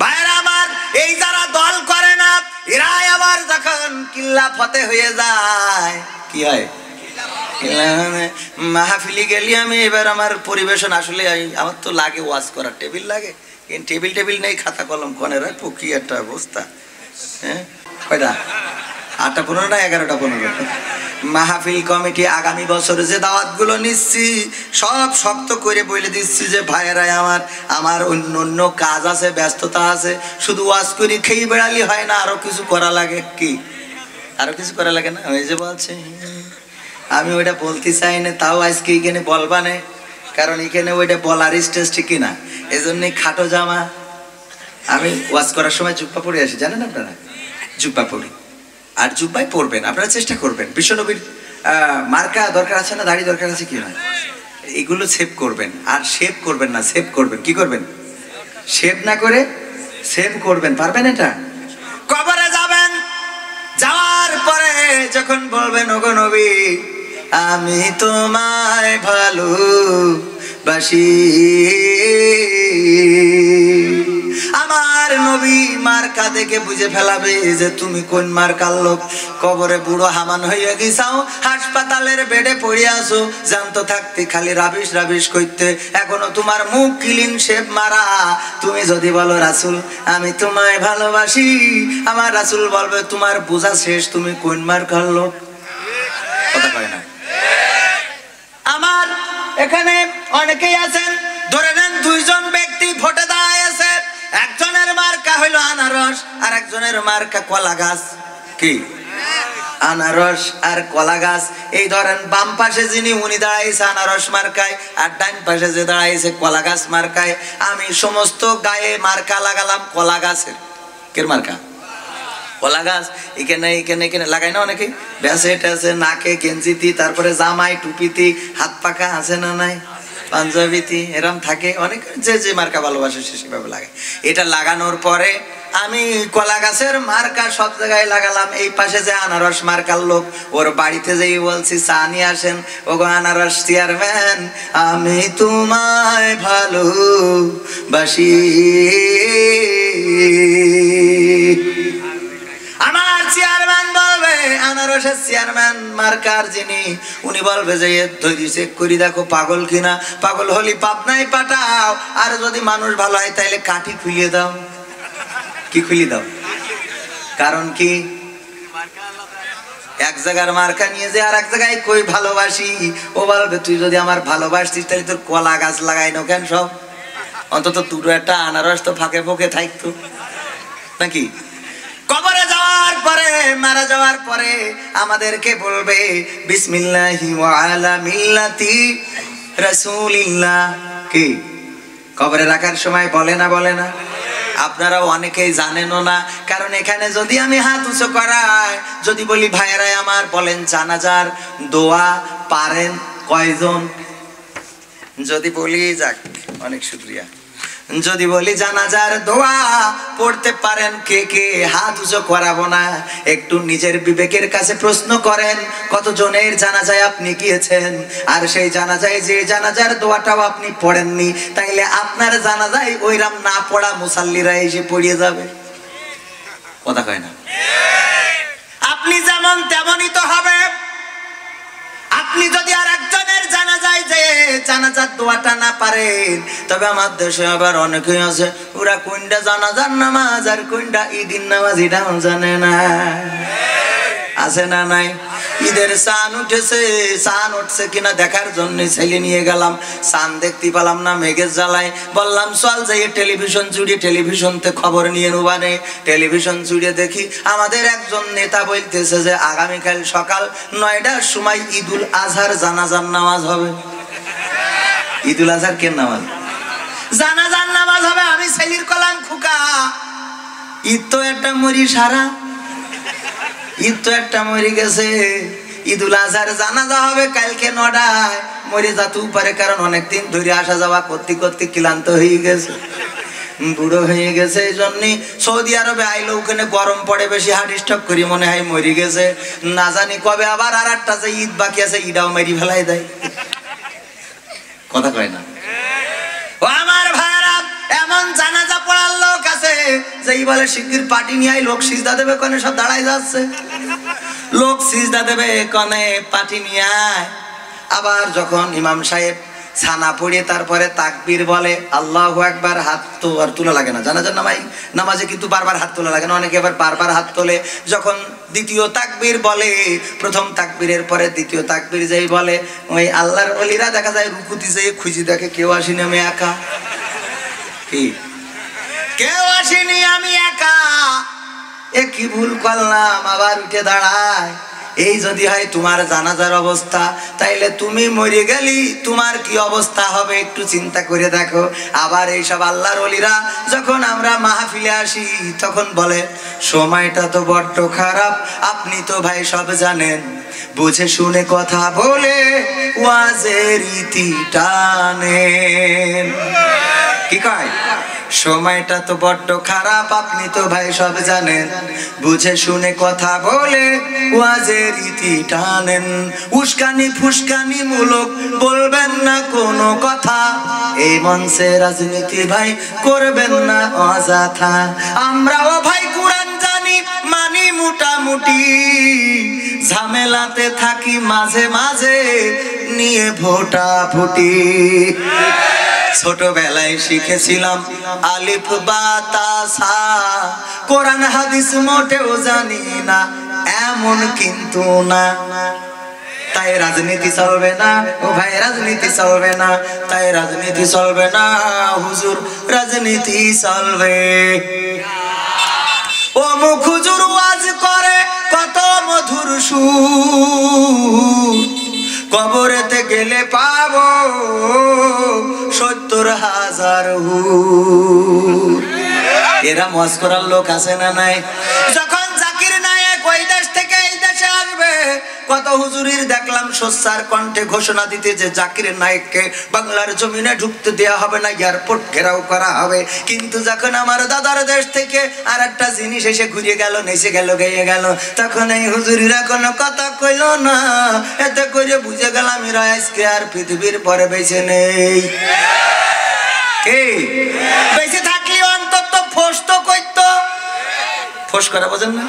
ভাইরা আমার, এই যারা দল করে না, এরাই আবার যখন কিল্লা ফতে হয়ে যায়। কি হয়? মানে মাহফিলি গেলি আমি, এবার আমার পরিবেশন আসলে আমার তো লাগে ওয়াজ করার, টেবিল লাগে। টেবিল টেবিল নেই, খাতা কলম কনে রাখব কি একটা অবস্থা। হ্যাঁ? কয়টা? আটটা পনেরো না, এগারোটা পনেরো? মাহফিল কমিটি আগামী বছরে যে দাওয়াতগুলো নিচ্ছি, সব শক্ত করে বলে দিচ্ছি যে ভাইয়েরাই আমার আমার অন্য অন্য কাজ আছে, ব্যস্ততা আছে। শুধু ওয়াজ করি খেয়ে বেড়ালি হয় না, আরও কিছু করা লাগে কি? আরও কিছু করা লাগে না? ওই যে বলছে, আমি ওইটা বলতে চাই না, তাও আজকে এখানে বলবা না। কারণ এখানে ওইটা বলার স্টেজ ঠিকই না। এই জন্যই খাটো জামা। আমি ওয়াজ করার সময় জুপ্পা পরে আসি, জানেন আপনারা? জুপ্পা পরি। আর জুব্বাই পরবেন, আপনারা চেষ্টা করবেন। বিশ্বনবীর মার্কা দরকার আছে না, দাড়ি দরকার আছে কি না এগুলো সেভ করবেন, আর সেভ করবেন না সেভ করবেন। কি করবেন? সেভ না করে সেভ করবেন, পারবেন এটা? কবরে যাবেন, যাওয়ার পরে যখন বলবেন, ওগো নবী, আমি তোমায় ভালো বাসি আমার নবী মার্কা দেখে বুঝে ফেলাবে যে তুমি কোন মার্কার লোক। কবরে বুড়ো হামান হইয়া গেছাও, হাসপাতালের বেডে পড়ে আসো জানত থাকতে খালি রাবিশ রাবিশ করতে। এখনও তোমার মুখ কিলিং শেপ মারা। তুমি যদি বলো, রাসুল, আমি তোমায় ভালোবাসি। আমার রাসুল বলবে, তোমার বোঝা শেষ, তুমি কোন মার্কার লোক? আমার এখানে অনেকেই আছেন। ধরে নেন দুইজন আনারস আর একজনের মার্কা কলা গাছ। কি? আনারস আর কলা গাছ। এই ধরেন বাম পাশে যিনি, উনি দাঁড়াইছে আনারস মার্কায় আর ডান পাশে যে দাঁড়াইছে কলা গাছ মার্কায়। আমি সমস্ত গায়ে মার্কা লাগালাম কলা গাছের। কের মার্কা? কলা গাছ। এখানে এখানে এখানে। লাগাই না অনেকে? ব্যাসে ট্যাসে নাকে গেঞ্জিতি তারপরে জামাই, টুপিতি, হাত পাকা আছে না নাই? পাঞ্জাবিতি এরম থাকে। অনেক যে যে মার্কা ভালোবাসে সে সেভাবে লাগে। এটা লাগানোর পরে আমি কলা গাছের মার্কা সব জায়গায় লাগালাম। এই পাশে যে আনারস মার্কার লোক, ওর বাড়িতে যেই বলছি নিয়ে আসেন। ও গো আনারস চেয়ারম্যান, আমি তোমায় ভালো বাসি আমার চেয়ারম্যান বলবে, আনারসের চেয়ারম্যান, মার্কার যিনি, উনি বলবে যে ধৈর্য চেক করি দেখো পাগল কিনা? পাগল হলি পাবনায় পাঠাও। আর যদি মানুষ ভালো হয়, তাইলে কাঠি খুলিয়ে দাও। কি খুলিয়ে দাও? কারণ কি? এক জায়গার মার্কা নিয়ে যে আর এক জায়গায় কই ভালোবাসি? ও বলবে, তুই যদি আমার ভালোবাসতিস তাহলে তোর কলা গাছ লাগাই নো কেন সব? অন্তত দুটো একটা আনারস তো ফাঁকে ফোকে থাকতো। নাকি? কবরে যাওয়ার পরে, মারা যাওয়ার পরে আমাদেরকে বলবে, বিসমিল্লাহি আলা মিল্লাতি রাসূলিল্লাহ কি কবরে রাখার সময় বলে না বলে না। আপনারা অনেকেই জানেনও না। কারণ এখানে যদি আমি হাত উঁচু করাই, যদি বলি ভাইয়েরাই আমার বলেন জানাজার দোয়া পারেন কয়জন? যদি বলি, যাক, অনেক শুক্রিয়া। যদি বলি জানাজার দোয়া, পড়তে পারেন কে কে, হাত উঁচু করাবো না। একটু নিজের বিবেকের কাছে প্রশ্ন করেন, কতজনের জানাজায় আপনি গিয়েছেন? আর সেই জানাজায় যে জানাজার দোয়াটাও আপনি পড়েননি, তাইলে আপনার জানাজায় ওইরাম না পড়া মুসাল্লিরা এসে পড়িয়ে যাবে। কথা কয় না। আপনি যেমন তেমনই তো হবে। আপনি যদি আর একজনের জানা যায় যে জানাজার দোয়াটা না পারেন, তবে আমার দেশে আবার অনেকে আছে, ওরা কোনটা জানাজার নামাজ আর কোনটা ঈদিন নামাজ এটাও জানে না। আছে না নাই? ঈদের সান উঠেছে সান উঠছে কিনা দেখার জন্য ছেলে নিয়ে গেলাম, চান দেখতে পেলাম না, মেঘের জ্বালায়। বললাম, চল যাই, টেলিভিশন জুড়ে টেলিভিশনতে খবর নিয়ে নেবানে টেলিভিশন জুড়ে দেখি, আমাদের একজন নেতা বলতেছে যে, আগামীকাল সকাল নয়টার সময় ঈদুল আজহার জানাজার নামাজ হবে। ঈদুল আজহার কে নামাজ? জানাজার নামাজ হবে, আমি ছেলির কলাম খুকা। ঈদ তো একটা মরি সারা। ঈদ তো একটা মরে গেছে। ঈদুল আজহার জানাজা হবে কালকে নটায়। মরে যাতেও পারে কারণ অনেকদিন ধরে আসা যাওয়া করতে করতে ক্লান্ত হয়ে গেছে। বুড়ো হয়ে গেছে এই জন্যই সৌদি আরবে আইলো ওখানে গরম পড়ে বেশি হার্ট স্ট্রোক করি মনে হয় মরে গেছে। না জানি কবে আবার আর একটা যে ঈদ বাকি আছে, ঈদাও মেরি ফেলাই দেয়। কথা কয় না। আমার ভাইরা, এমন জানাজা পড়ার লোক আছে, যেই বলে শিগগির পার্টি নিয়ে আই, লোক সিজদা দেবে কনে, সব দাঁড়াই যাচ্ছে। লোক সিজদা দেবে কনে, পার্টি নিয়ে আবার যখন ইমাম সাহেব ছানা পড়ে তারপরে তাকবির বলে, আল্লাহ একবার হাত তো আর তোলা লাগে না। জানা নামাই নামাজে কিন্তু বারবার হাত তোলা লাগে না। অনেকে আবার বারবার হাত তোলে। যখন দ্বিতীয় তাকবির বলে, প্রথম তাকবীরের পরে দ্বিতীয় তাকবির যেই বলে, ওই আল্লাহর অলিরা দেখা যায় রুকুতি যে খুঁজি দেখে কেউ আসিনি আমি একা। কি? কেউ আসেনি আমি একা। এ কি ভুল করলাম? আবার উঠে দাঁড়ায়। এই যদি হয় তোমার জানাজার অবস্থা, তাইলে তুমি মরে গেলি, তোমার কি অবস্থা হবে একটু চিন্তা করে দেখো। আবার এইসব আল্লাহর অলিরা যখন আমরা মাহফিলে আসি, তখন বলে, সময়টা তো বড্ড খারাপ, আপনি তো ভাই সব জানেন। বুঝে শুনে কথা বলে, ওয়াজের ইতি টানেন কি কয়? সময়টা তো বড্ড খারাপ, আপনি তো ভাই সব জানেন। বুঝে শুনে কথা বলে, ওয়াজের ইতি টানেন। উস্কানি ফুসকানি মূলক বলবেন না কোনো কথা। এই মঞ্চে রাজনীতি ভাই করবেন না অযথা। আমরাও ভাই কোরআন জানি, মানি মোটামুটি। ঝামেলাতে থাকি মাঝে মাঝে, নিয়ে ভোটা ফুটি ছোটবেলায় শিখেছিলাম আলিফ বাতাসা কোরআন হাদিস মোটেও জানি না, এমন কিন্তু না। তাই রাজনীতি চলবে না, ও ভাই রাজনীতি চলবে না, তাই রাজনীতি চলবে না, হুজুর রাজনীতি চলবে। ও মুখ হুজুর ওয়াজ করে কত মধুর সুর। কবরেতে গেলে পাব সত্তর হাজার এরা মস্করার লোক আছে না নাই? যখন ওই দেশ থেকে এই দেশে আসবে। কত হুজুরির দেখলাম সোচ্চার কণ্ঠে ঘোষণা দিতে যে জাকির নায়ককে বাংলার জমিনে ঢুকতে দেওয়া হবে না, এয়ারপোর্ট ঘেরাও করা হবে। কিন্তু যখন আমার দাদার দেশ থেকে আর একটা জিনিস এসে ঘুরে গেল, নেচে গেল গেয়ে গেল, তখন এই হুজুরিরা কোনো কথা কইল না। এতে করে বুঝে গেলাম এরা আর পৃথিবীর পরে বেঁচে নেই। কে? বেঁচে থাকলে অন্তত ফোস তো করতো ফোস করা বোঝেন না?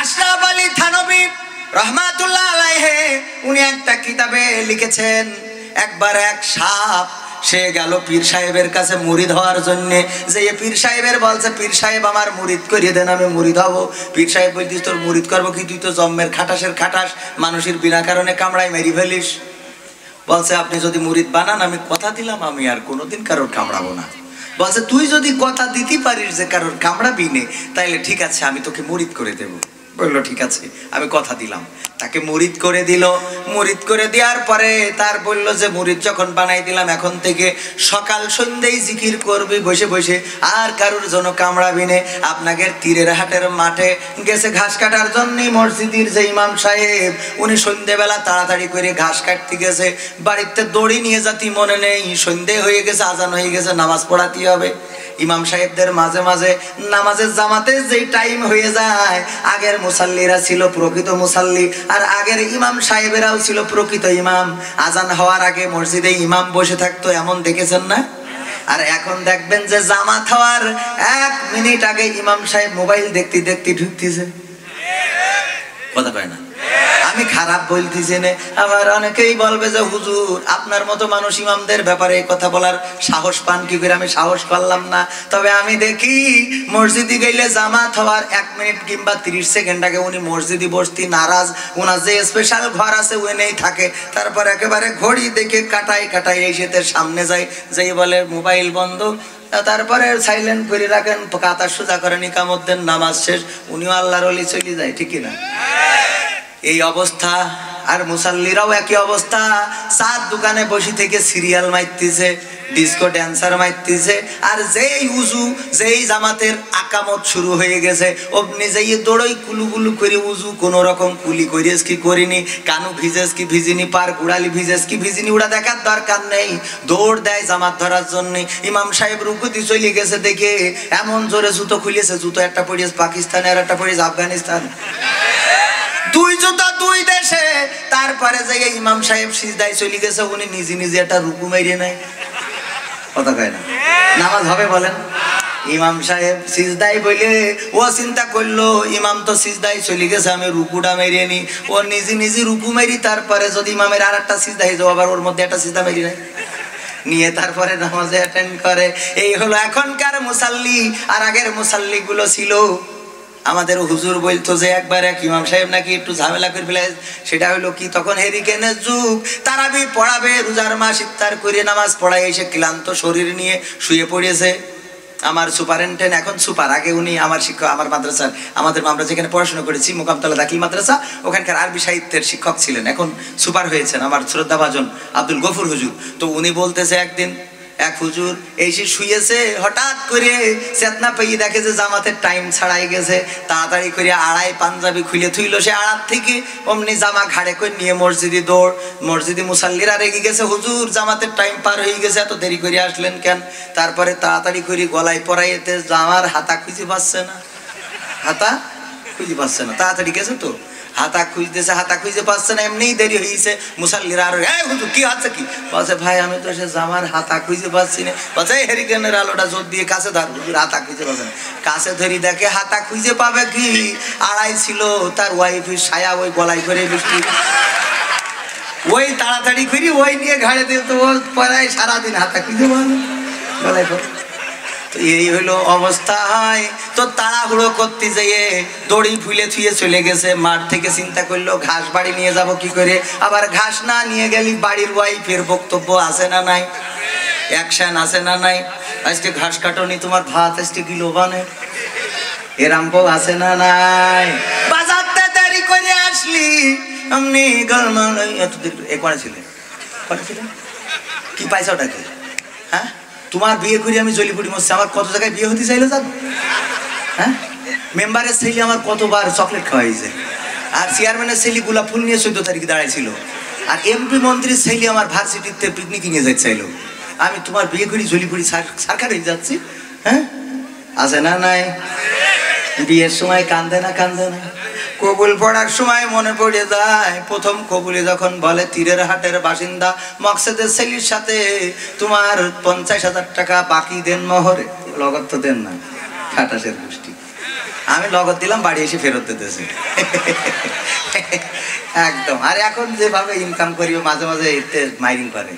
আশরাফ আলী থানবী রহমাতুল্লাহ আলাইহে, উনি একটা কিতাবে লিখেছেন, একবার এক সাপ, সে গেল পীর সাহেবের কাছে মুরিদ হওয়ার জন্য। যে পীর সাহেবের বলছে, পীর সাহেব আমার মুরিদ করিয়ে দেন, আমি মুরিদ হব। পীর সাহেব বলছিস তোর মুরিদ করব কি? তুই তো জম্মের খাটাসের খাটাস, মানুষের বিনা কারণে কামড়ায় মেরি ফেলিস। বলছে, আপনি যদি মুরিদ বানান, আমি কথা দিলাম, আমি আর কোনোদিন কারোর কামড়াবো না। বলছে, তুই যদি কথা দিতে পারিস যে কারোর কামড়াবি নে, তাইলে ঠিক আছে, আমি তোকে মুরিদ করে দেব। বলল, ঠিক আছে, আমি কথা দিলাম। তাকে মুরিদ করে দিল। মুরিদ করে দেওয়ার পরে তার বলল যে মুরিদ যখন বানাই দিলাম, এখন থেকে সকাল সন্ধ্যেই জিকির করবি, বসে বসে। আর কারুর জন্য কামড়াবি নে। আপনাকে তীরের হাটের মাঠে গেছে ঘাস কাটার জন্য মসজিদের যে ইমাম সাহেব, উনি সন্ধ্যেবেলা তাড়াতাড়ি করে ঘাস কাটতে গেছে। বাড়িতে দড়ি নিয়ে যাতি মনে নেই। সন্ধে হয়ে গেছে, আজান হয়ে গেছে, নামাজ পড়াতে হবে। ইমাম সাহেবদের মাঝে মাঝে নামাজের জামাতে যেই টাইম হয়ে যায়, আগের মুসাল্লিরা ছিল প্রকৃত মুসাল্লি, আর আগের ইমাম সাহেবেরাও ছিল প্রকৃত ইমাম। আজান হওয়ার আগে মসজিদে ইমাম বসে থাকতো, এমন দেখেছেন না? আর এখন দেখবেন যে জামাত হওয়ার এক মিনিট আগে ইমাম সাহেব মোবাইল দেখতে দেখতে ঢুকতেছে। কথা কয় না? আমি খারাপ বলতেছি না আবার অনেকেই বলবে যে, হুজুর, আপনার মতো মানুষ ইমামদের ব্যাপারে কথা বলার সাহস পান কি করে? আমি সাহস পারলাম না। তবে আমি দেখি, মসজিদে গেলে জামাত হওয়ার এক মিনিট কিংবা তিরিশ সেকেন্ড আগে উনি মসজিদে বসতি নারাজ। ওনার যে স্পেশাল ঘর আছে ওনেই থাকে। তারপর একেবারে ঘড়ি দেখে কাটাই কাটাই এই শীতের সামনে যায়, যেই বলে, মোবাইল বন্ধ। তারপরে সাইলেন্ট করে রাখেন, কাতার সোজা করেন ইকামদ্দের নামাজ শেষ। উনিও আল্লাহর অলি চলে যায়, ঠিকই না? এই অবস্থা। আর মুসাল্লিরাও একই অবস্থা। চার দোকানে বসে থেকে সিরিয়াল মারতেছে ডিস্কো ড্যান্সার মারতেছে। আর যেই উজু, যেই জামাতের আকামত শুরু হয়ে গেছে অমনি যেই দৌড়ই কুলু কুলু করে উজু কোন রকম কুলি করিস কি করিনি, কানু ভিজেস কি ভিজিনি, পার কুড়ালি ভিজেস কি ভিজিনি, ওটা দেখার দরকার নেই। দৌড় দেয় জামাত ধরার জন্য। ইমাম সাহেব রুকুতি চলে গেছে দেখে, এমন জোরে জুতো খুলেছে, জুতো একটা পড়িয়েছে পাকিস্তানে আর একটা পড়িয়েছে আফগানিস্তান। দুই জুতা দুই দেশে। তারপরে যে ইমাম সাহেব সিজদায় চলে গেছে, উনি নিজে নিজে একটা রুকু মেরিয়ে নেয়। কথা কয় না? নামাজ হবে বলেন? ইমাম সাহেব সিজদাই বলে, ও চিন্তা করল, ইমাম তো সিজদাই চলে গেছে, আমি রুকুটা মেরিয়ে নি। ও নিজে নিজে রুকু মেরি, তারপরে যদি ইমামের আর একটা সিজদাই যাও আবার ওর মধ্যে একটা সিজদা মেরি নেয়। নিয়ে তারপরে নামাজে অ্যাটেন্ড করে। এই হলো এখনকার মুসাল্লি, আর আগের মুসাল্লি গুলো ছিল আমাদের হুজুর বলতো যে একবার এক ইমাম সাহেব নাকি একটু ঝামেলা করে ফেলে, সেটা হলো কি? তখন হেরিকেনের যুগ। তারাবি পড়াবে, রোজার মাস ইফতার করে নামাজ পড়ায় এসে ক্লান্ত শরীর নিয়ে শুয়ে পড়েছে। আমার সুপারেন্টেন্ট এখন সুপার, আগে উনি আমার শিক্ষক, আমার মাদ্রাসার, আমাদের আমরা যেখানে পড়াশোনা করেছি, মোকামতলা দাখিল মাদ্রাসা, ওখানকার আরবি সাহিত্যের শিক্ষক ছিলেন। এখন সুপার হয়েছেন আমার শ্রদ্ধাভাজন আব্দুল গফুর হুজুর। তো উনি বলতেছে একদিন এক হুজুর এই সে শুয়েছে, হঠাৎ করে চেতনা পেয়ে দেখে যে জামাতের টাইম ছাড়াই গেছে। তাড়াতাড়ি করে আড়াই পাঞ্জাবি খুলে থুইল সে আড়াত থেকে। অমনি জামা ঘাড়ে করে নিয়ে মসজিদে দৌড়, মসজিদে মুসাল্লিরা রেগে গেছে, হুজুর, জামাতের টাইম পার হয়ে গেছে, এত দেরি করে আসলেন কেন? তারপরে তাড়াতাড়ি করে গলায় পরাইতে জামার হাতা খুঁজে পাচ্ছে না। হাতা খুঁজে পাচ্ছে না, তাড়াতাড়ি গেছে তো? হাতা খুঁজতেছে, হাতা খুঁজে পাচ্ছে না, এমনিই দেরি হয়েছে মুসাল্লিরা আর হুজুর, কি আছে কি? বলছে, ভাই, আমি তো সে জামার হাতা খুঁজে পাচ্ছি না। বলছে, এই হেরিকেনের আলোটা জোর দিয়ে কাছে ধর। হুজুর হাতা খুঁজে পাচ্ছে না। কাছে ধরি দেখে হাতা খুঁজে পাবে কি? আড়াই ছিল, তার ওয়াইফের ছায়া ওই গলায় করে বৃষ্টি। ওই তাড়াতাড়ি করি, ওই নিয়ে ঘাড়ে দিয়ে তো পড়ায় সারাদিন হাতা খুঁজে পাবে গলায় পরে তো এই হলো অবস্থা হয়। তো তাড়াহুড়ো করতে যেয়ে দড়ি ফুলে থুয়ে চলে গেছে। মাঠ থেকে চিন্তা করল, ঘাস বাড়ি নিয়ে যাব কি করে? আবার ঘাস না নিয়ে গেলি, বাড়ির ওয়াইফের বক্তব্য আছে না নাই? অ্যাকশন আছে না নাই? আজকে ঘাস কাটনি, তোমার ভাত আজকে কিলো বানে এরাম বউ আছে না নাই? বাজারতে দেরি করে আসলি আমনি গরমান এত দেরি এ করে ছিলে? করে কি পাইছা ওটাকে হ্যাঁ? তোমার বিয়ে করে আমি জলিপুরি মরছি, আমার কত জায়গায় বিয়ে হতে চাইলো জানো? হ্যাঁ? মেম্বারের ছেলে আমার কতবার চকলেট খাওয়াইছে। আর চেয়ারম্যানের ছেলে গোলাপ ফুল নিয়ে চোদ্দ তারিখে দাঁড়াইছিল। আর এমপি মন্ত্রীর ছেলে আমার ভার্সিটিতে পিকনিক নিয়ে যেতে চাইলো। আমি তোমার বিয়ে করি জলিপুরি সারকার হয়ে যাচ্ছি হ্যাঁ? আছে না নাই? বিয়ের সময় কান্দে না কান্দে না। কবুল পড়ার সময় মনে পড়ে যায়। প্রথম কবুলে যখন বলে, তীরের হাটের বাসিন্দা মকসেদের ছেলির সাথে তোমার পঞ্চাশ হাজার টাকা বাকি দেন মহরে। লগত তো দেন না, খাটাসের গোষ্ঠী আমি লগত দিলাম, বাড়ি এসে ফেরত দিতেছি। একদম। আর এখন যেভাবে ইনকাম করি মাঝে মাঝে এতে মাইরিং করে।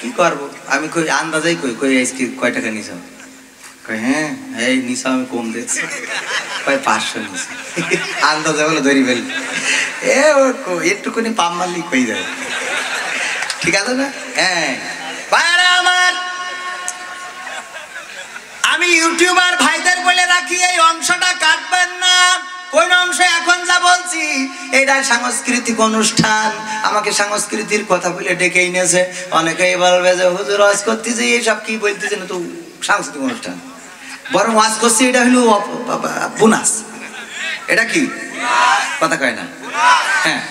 কি করব? আমি কই, আন্দাজেই কই কই আজকে কয় টাকা কই হ্যাঁ এই নিছ, আমি কম দেখছি কয়, পাঁচশো নিছি। আন্দাজে বলে ধরি ফেলি। এ একটুখানি পাম মারলি কই যায়। ঠিক আছে না? হ্যাঁ। ভাইরা আমার, আমি ইউটিউবার ভাইদের বলে রাখি, এই অংশটা কাটবেন না। কোন অংশ এখন যা বলছি, এটা সাংস্কৃতিক অনুষ্ঠান। আমাকে সংস্কৃতির কথা বলে ডেকে এনেছে। অনেকেই বলবে যে, হুজুর ওয়াজ করতেছে, এইসব কি বলতেছে না তো সাংস্কৃতিক অনুষ্ঠান। বরং ওয়াজ করছি এটা হলো বোনাস। এটা কি? কথা কয় না। হ্যাঁ।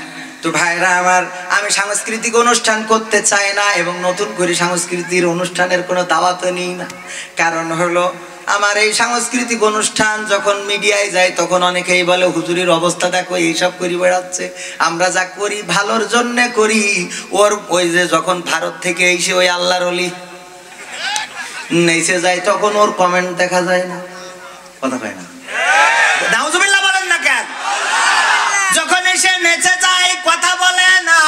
তো ভাইরা আমার, আমি সাংস্কৃতিক অনুষ্ঠান করতে চাই না এবং নতুন করে সাংস্কৃতিক অনুষ্ঠানের কোনো দাওয়াতও নিই না। কারণ হলো, আমার এই সাংস্কৃতিক অনুষ্ঠান যখন মিডিয়ায় যায়, তখন অনেকেই বলে, হুজুরির অবস্থা দেখো, এইসব করি বেড়াচ্ছে। আমরা যা করি ভালোর জন্যে করি। ওর ওই যে যখন ভারত থেকে এসে ওই আল্লাহর অলি নেচে যায় তখন ওর কমেন্ট দেখা যায় না। কথা কয় না। নাউজুবিল্লাহ বলেন না কেন? যখন এসে নেচে যায়, কথা বলে না,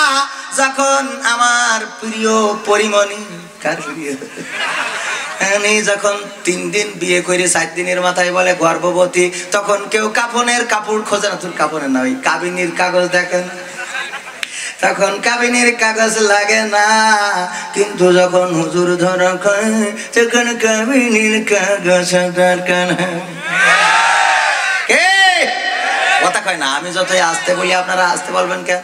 যখন আমার প্রিয় পরিমণি, কার প্রিয়? আমি যখন তিন দিন বিয়ে করে চার দিনের মাথায় বলে গর্ভবতী, তখন কেউ কাপনের কাপড় খোঁজে না, তোর কাপনের না, ওই কাবিনীর কাগজ দেখেন। তখন কাবিনীর কাগজ লাগে না কিন্তু যখন হুজুর ধরা তখন কাবিনীর কাগজ দরকার। কথা কয় না, আমি যতই আসতে বলি, আপনারা আসতে বলবেন কেন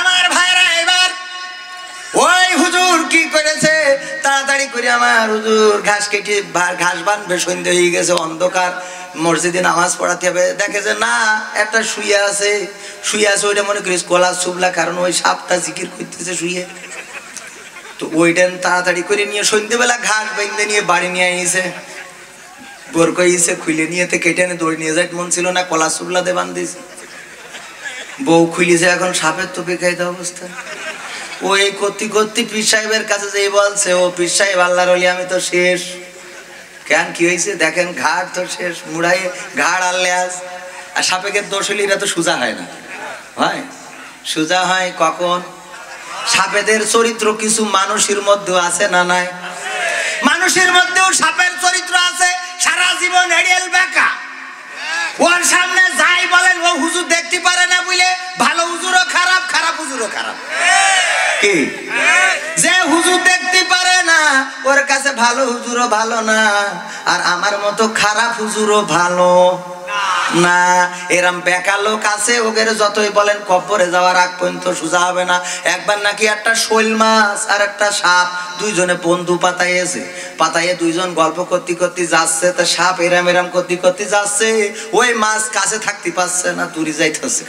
আমার হুজুর কি করেছে? তাড়াতাড়ি করে আমার হুজুর ঘাস কেটে ঘাস বানবে সন্ধ্যে হয়ে গেছে, অন্ধকার, মসজিদে নামাজ পড়াতে হবে। দেখে যে না, একটা শুয়ে আছে। শুয়ে আছে, ওইটা মনে করিস কলা শুভলা কারণ ওই সাপটা জিকির করতেছে শুয়ে তো ওইটা তাড়াতাড়ি করে নিয়ে সন্ধ্যেবেলা ঘাস বেঁধে নিয়ে বাড়ি নিয়ে আইছে। বোর কইছে খুলে নিয়ে কেটে এনে দৌড়ে নিয়ে যাইতে মন ছিল না, কলা শুভলা দে বান্ধিছে বউ খুলিছে এখন সাপের তো বেকায়দা অবস্থা। ওই করতে করতে পীর সাহেবের কাছে যেই বলছে, ও পীর সাহেব, আল্লাহর অলি আমি তো শেষ। কেন, কি হয়েছে দেখেন, ঘাড় তো শেষ, মুড়াই, ঘাড় আর লেজ আর সাপেকের দোষ হলে তো সোজা হয় না। হয়? সোজা হয় কখন? সাপেদের চরিত্র কিছু মানুষের মধ্যেও আছে না নাই? মানুষের মধ্যেও সাপের চরিত্র আছে, সারা জীবন এড়িয়েল বেকা। ওর সামনে যাই বলেন, ও হুজুর দেখতে পারে না বুঝলে, ভালো হুজুরও খারাপ খারাপ হুজুরও খারাপ। কি? যে হুজুর দেখতে পারে না, ওর কাছে ভালো হুজুরও ভালো না, আর আমার মতো খারাপ হুজুরও ভালো। না, এরম বেকা লোক আছে ওদের যতই বলেন কব্বরে যাওয়ার আগ পর্যন্ত সোজা হবে না। একবার নাকি একটা শৈল মাছ আর একটা সাপ দুইজনে বন্ধু পাতাইয়েছে। পাতাইয়ে দুইজন গল্প করতে করতে যাচ্ছে, তা সাপ এরাম এরাম করতে করতে যাচ্ছে, ওই মাছ কাছে থাকতে পারছে না, দূরে যাইতেছে।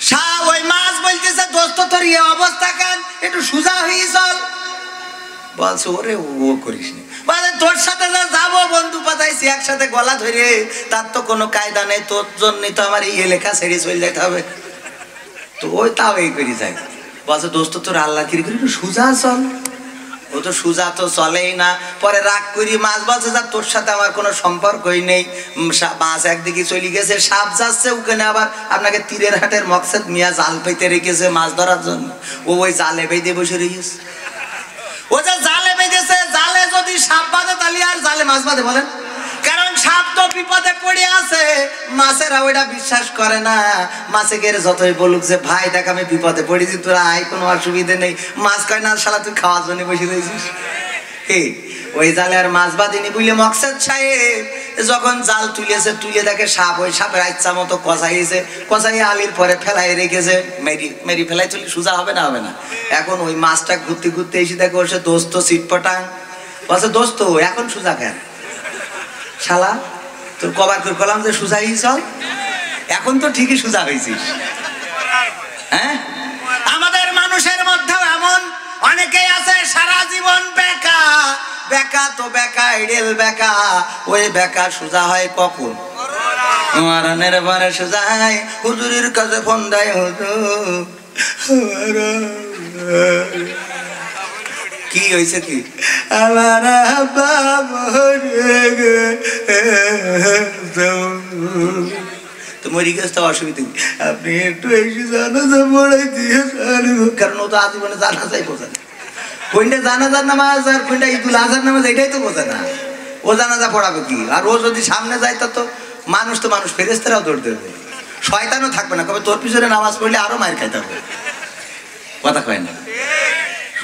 সাপ ওই মাছ বলতেছে, দোস্ত, তোর ইয়ে অবস্থা কেন? একটু সোজা হয়ে চল। বলছে, ওরে, ও করিস নি। তোর সাথে যা যাব বন্ধু পাতাইছি, একসাথে গলা ধরে, তার তো কোনো কায়দা নেই, তোর তো আমার ছেড়ে চলে যেতে হবে। তো ওই তাও এই করে যায়। বলছে, দোস্ত, তোর আল্লাহ কিরি করি চল। ও তো তো চলেই না। পরে রাগ করি, মাছ বলছে, যা, তোর সাথে আমার কোনো সম্পর্কই নেই। মাছ একদিকে চলে গেছে, সাপ যাচ্ছে ওখানে আবার আপনাকে তীরের হাটের মকসেদ মিয়া জাল পেতে রেখেছে মাছ ধরার জন্য। ও ওই জালে বেঁধে বসে রেখেছে ও যা জালে সাপ বাঁধে, তাহলে আর জালে মাছ বাঁধে বলেন। কারণ সাপ তো বিপদে পড়ে আছে। মাছেরা ওইটা বিশ্বাস করে না। মাছে গেলে যতই বলুক যে, ভাই, দেখ আমি বিপদে পড়েছি, তোরা আয়, কোনো অসুবিধে নেই। মাছ কয়, না, শালা, তুই খাওয়ার জন্য বসে রয়েছিস। ওই জালে আর মাছ বাঁধিনি বুঝলে মকসেদ সাহেব? যখন জাল তুলেছে, তুলে দেখে সাপ, ওই সাপের ইচ্ছা মতো কষাইছে। কষাই আলির পরে ফেলাই রেখেছে। মেরি মেরি ফেলাই তুলি সোজা হবে না হবে না। এখন ওই মাছটা ঘুরতে ঘুরতে এসে দেখে ওর সে দোস্ত সিটপটাং বলছে, দোস্ত, এখন সোজা কেন? শালা, তোর কবার করে কলাম যে সোজা চল এখন তো ঠিকই সোজা হয়েছিস হ্যাঁ? আমাদের মানুষের মধ্যেও এমন অনেকেই আছে, সারা জীবন বেকা। বেকা তো বেকা এডেল বেকা। ওই বেকা সোজা হয় কখন? মারানের পরে সোজা হয় হুজুরের কাছে ফোন দেয়, হুজুর কি হয়েছে কি? আমার। তো গেছে একটু কারণ ও তো আজীবনে নামাজ আর নামাজ, এটাই তো বোঝে না। ও কি? আর ও যদি সামনে তা মানুষ তো মানুষ দৌড় দেবে। শয়তানও থাকবে না। কবে তোর পিছনে নামাজ পড়লে আরও মায়ের খাইতে হবে। কথা কয় না।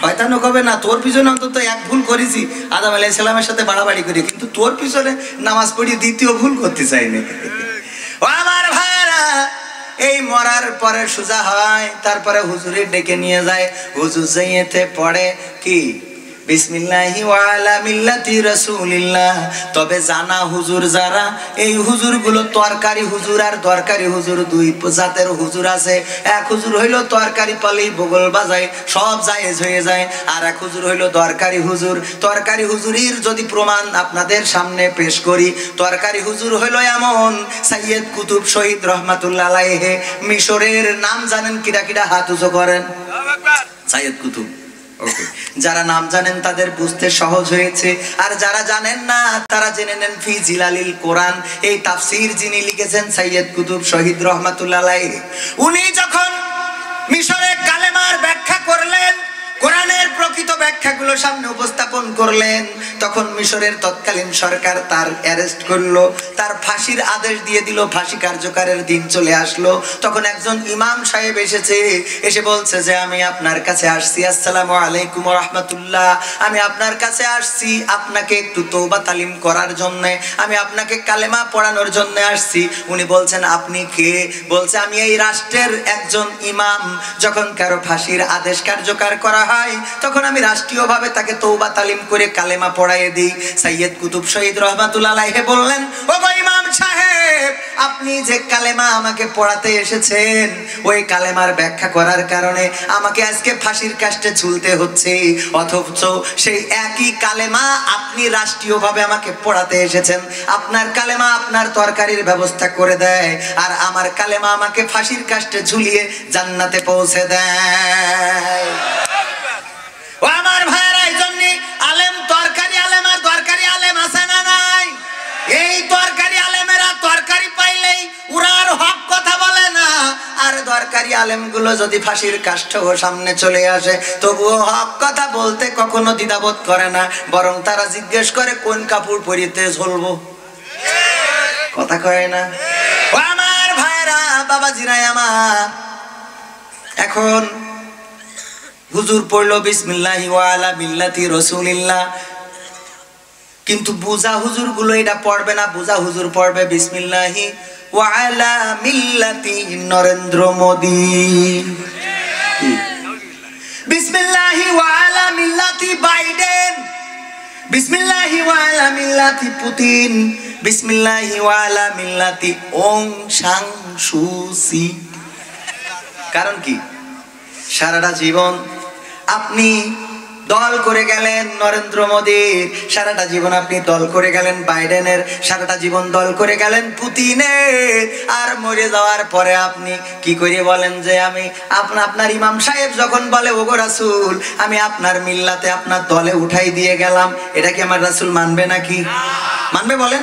শয়তানও কবে না, তোর পিছনে অন্তত এক ভুল করেছি। আদাম আলাই সালামের সাথে বাড়াবাড়ি করি, কিন্তু তোর পিছনে নামাজ পড়ি দ্বিতীয় ভুল করতে চাইনি। আমার ভাইরা এই মরার পরে সোজা হয়, তারপরে হুজুরে ডেকে নিয়ে যায়। হুজুর যাইয়েতে পড়ে, কি? বিসমিল্লাহি ওয়ালা মিল্লাতি রাসূলিল্লাহ। তবে জানা হুজুর যারা এই হুজুরগুলো তরকারি হুজুর আর দরকারি হুজুর দুই জাতের হুজুর আছে। এক হুজুর হইল তরকারি পালি বগল বাজায় সব জায়েজ হয়ে যায়। আর এক হুজুর হইল দরকারি হুজুর। তরকারি হুজুরির যদি প্রমাণ আপনাদের সামনে পেশ করি তরকারি হুজুর হইল এমন সাইয়েদ কুতুব শহীদ রহমাতুল্লাহ আলাইহে মিশরের নাম জানেন কিরা কিরা হাত উঁচু করেন। সাইয়েদ কুতুব। যারা নাম জানেন তাদের বুঝতে সহজ হয়েছে। আর যারা জানেন না, তারা জেনে নেন ফি জিলালিল কোরআন। এই তাফসির যিনি লিখেছেন সৈয়দ কুতুব শহীদ রহমাতুল্লাহ উনি যখন মিশরে কালেমার ব্যাখ্যা করলেন কোরআনের প্রকৃত ব্যাখ্যাগুলো সামনে উপস্থাপন করলেন। তখন মিশরের তৎকালীন সরকার তার অ্যারেস্ট করল, তার ফাঁসির আদেশ দিয়ে দিল, ফাঁসি কার্যকরের দিন চলে আসলো। তখন একজন ইমাম সাহেব এসেছে, এসে বলছে যে, আমি আপনার কাছে আসছি। আসসালামু আলাইকুম রহমতুল্লাহ। আমি আপনার কাছে আসছি আপনাকে একটু তৌবা তালিম করার জন্য। আমি আপনাকে কালেমা পড়ানোর জন্য আসছি। উনি বলছেন, আপনি কে? বলছে, আমি এই রাষ্ট্রের একজন ইমাম। যখন কারও ফাঁসির আদেশ কার্যকর করা তখন আমি রাষ্ট্রীয়ভাবে তাকে তৌবা তালিম করে কালেমা পড়াইয়ে দিই। সাইয়েদ কুতুব শহীদ রহমাতুল্লাহ আলাইহি বললেন, ও ইমাম সাহেব, আপনি যে কালেমা আমাকে পড়াতে এসেছেন, ওই কালেমার ব্যাখ্যা করার কারণে আমাকে আজকে ফাঁসির কাষ্টে ঝুলতে হচ্ছে। অথচ সেই একই কালেমা আপনি রাষ্ট্রীয়ভাবে আমাকে পড়াতে এসেছেন। আপনার কালেমা আপনার তরকারির ব্যবস্থা করে দেয় আর আমার কালেমা আমাকে ফাঁসির কাষ্টে ঝুলিয়ে জান্নাতে পৌঁছে দেয়। ও আমার ভাইয়েরা, এই জন্য আলেম তরকারি আলেম আর দরকারি আলেম আছে না নাই? এই তরকারি আলেমেরা তরকারি পাইলেই উড়ার হক কথা বলে না। আর দরকারি আলেমগুলো যদি ফাঁসির কাষ্ঠ সামনে চলে আসে, তবুও হক কথা বলতে কখনো দ্বিধাবোধ করে না, বরং তারা জিজ্ঞেস করে, কোন কাপড় পরিতে ঝলবো? কথা কয় না? আমার ভাইরা বাবা জিরাই আমার। এখন হুজুর পড়ল বিসমিল্লাহি ওয়ালা মিল্লাতি রসুলিল্লাহ। কিন্তু বুজা হুজুরগুলো এটা পড়বে না বুজা হুজুর পড়বে বিসমিল্লাহি ওয়ালা মিল্লাতি নরেন্দ্র মোদি। বিসমিল্লাহি ওয়ালা মিল্লাতি বাইডেন। বিসমিল্লাহি ওয়ালা মিল্লাতি পুতিন। বিসমিল্লাহি ওয়ালা মিল্লাতি ওং সাং সুসি কারণ কি? সারাটা জীবন আপনি দল করে গেলেন নরেন্দ্র মোদীর। সারাটা জীবন আপনি দল করে গেলেন বাইডেনের। সারাটা জীবন দল করে গেলেন পুতিনের। আর মরে যাওয়ার পরে আপনি কি করে বলেন যে আমি আপনার আপনার ইমাম সাহেব যখন বলে, ওগো রাসুল, আমি আপনার মিল্লাতে আপনার দলে উঠাই দিয়ে গেলাম। এটা কি আমার রাসুল মানবে নাকি? মানবে বলেন?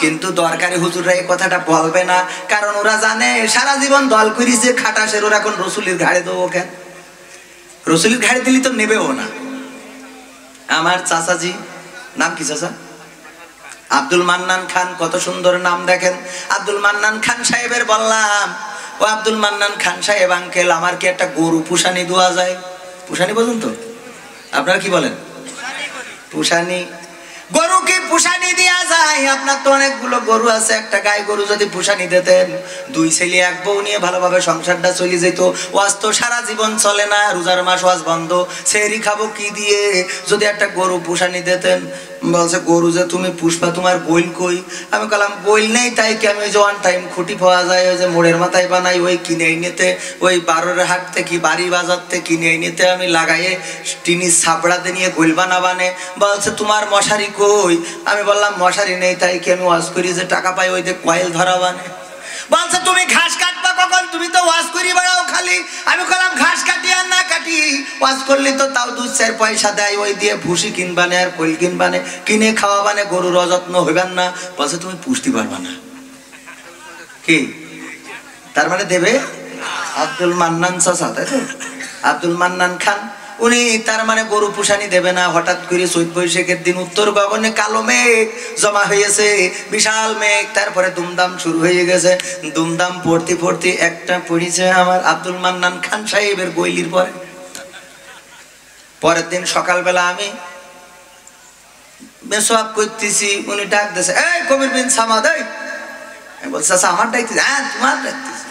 কিন্তু দরকারি হুজুররা এই কথাটা বলবে না। কারণ ওরা জানে, সারা জীবন দল করিছে খাটাসের ওরা এখন রসুলের ঘাড়ে দেবো কেন? রসুলের ঘাড়ে দিলি তো নেবেও না। আমার চাচাজি, নাম কি চাচা? আব্দুল মান্নান খান, কত সুন্দর নাম দেখেন। আব্দুল মান্নান খান সাহেবের বললাম, ও আব্দুল মান্নান খান সাহেব আঙ্কেল আমার কি একটা গরু পুষানি দোয়া যায়? পুষানি বলুন তো, আপনারা কি বলেন? পুষানি গরু কি পুষানি দেওয়া যায়। আপনার তো অনেকগুলো গরু আছে, একটা গায়ে গরু যদি পুষানি দিতেন, দুই ছেলে, এক বউ নিয়ে ভালোভাবে সংসারটা চলে যেত। ওয়াজ তো সারা জীবন চলে না, রোজার মাস ওয়াজ বন্ধ। সেরি খাব কি দিয়ে? যদি একটা গরু পুষানি দিতেন বলছে, গরু যে তুমি পুষ্পা তোমার বইল কই? আমি বললাম বইল নেই তাই কি আমি ওই যে ওয়ান টাইম খুঁটি পাওয়া যায়, ওই যে মোড়ের মাথায় বানাই, ওই কিনে নিতে ওই বারোর হাট থেকে, বাড়ি বাজার থেকে কিনে নিতে আমি লাগাইয়ে টিনি ছাপড়াতে নিয়ে গোল বানা বানে বলছে, তোমার মশারি কই? আমি বললাম, মশারি নেই তাই কি আমি ওয়াজ করি যে টাকা পাই ওই যে কয়েল ধরা বানে বলছে, তুমি ঘাস কাটবা কখন? তুমি তো ওয়াজ করি বেড়াও খালি। আমি বললাম ঘাস কাটি আর না কাটি। ওয়াজ করলি তো তাও দু চার পয়সা দেয়। ওই দিয়ে ভুসি কিনবানে আর কোল কিনবানে কিনে খাওয়াবানে গরুর অযত্ন হইবেন না। বলছে, তুমি পুষতে পারবা না। কি? তার মানে দেবে? আব্দুল মান্নান চাচা, তাই তো? আব্দুল মান্নান খান। উনি তার মানে গরু পুষানি দেবে না হঠাৎ করে চৈত বৈশাখের দিন উত্তর গগনে কালো মেঘ জমা হয়েছে বিশাল মেঘ। তারপরে দুমদাম শুরু হয়ে গেছে। দুমদাম পড়তে পড়তে একটা পড়েছে আমার আব্দুল মান্নান খান সাহেবের গৈলির পরে। পরের দিন সকালবেলা আমি মেসোয়াব করতেছি উনি ডাক দিয়েছে এই কবির বিন সামাদ বলছি চাচা আমার ডাকতেছি। হ্যাঁ তোমার ডাকতেছি।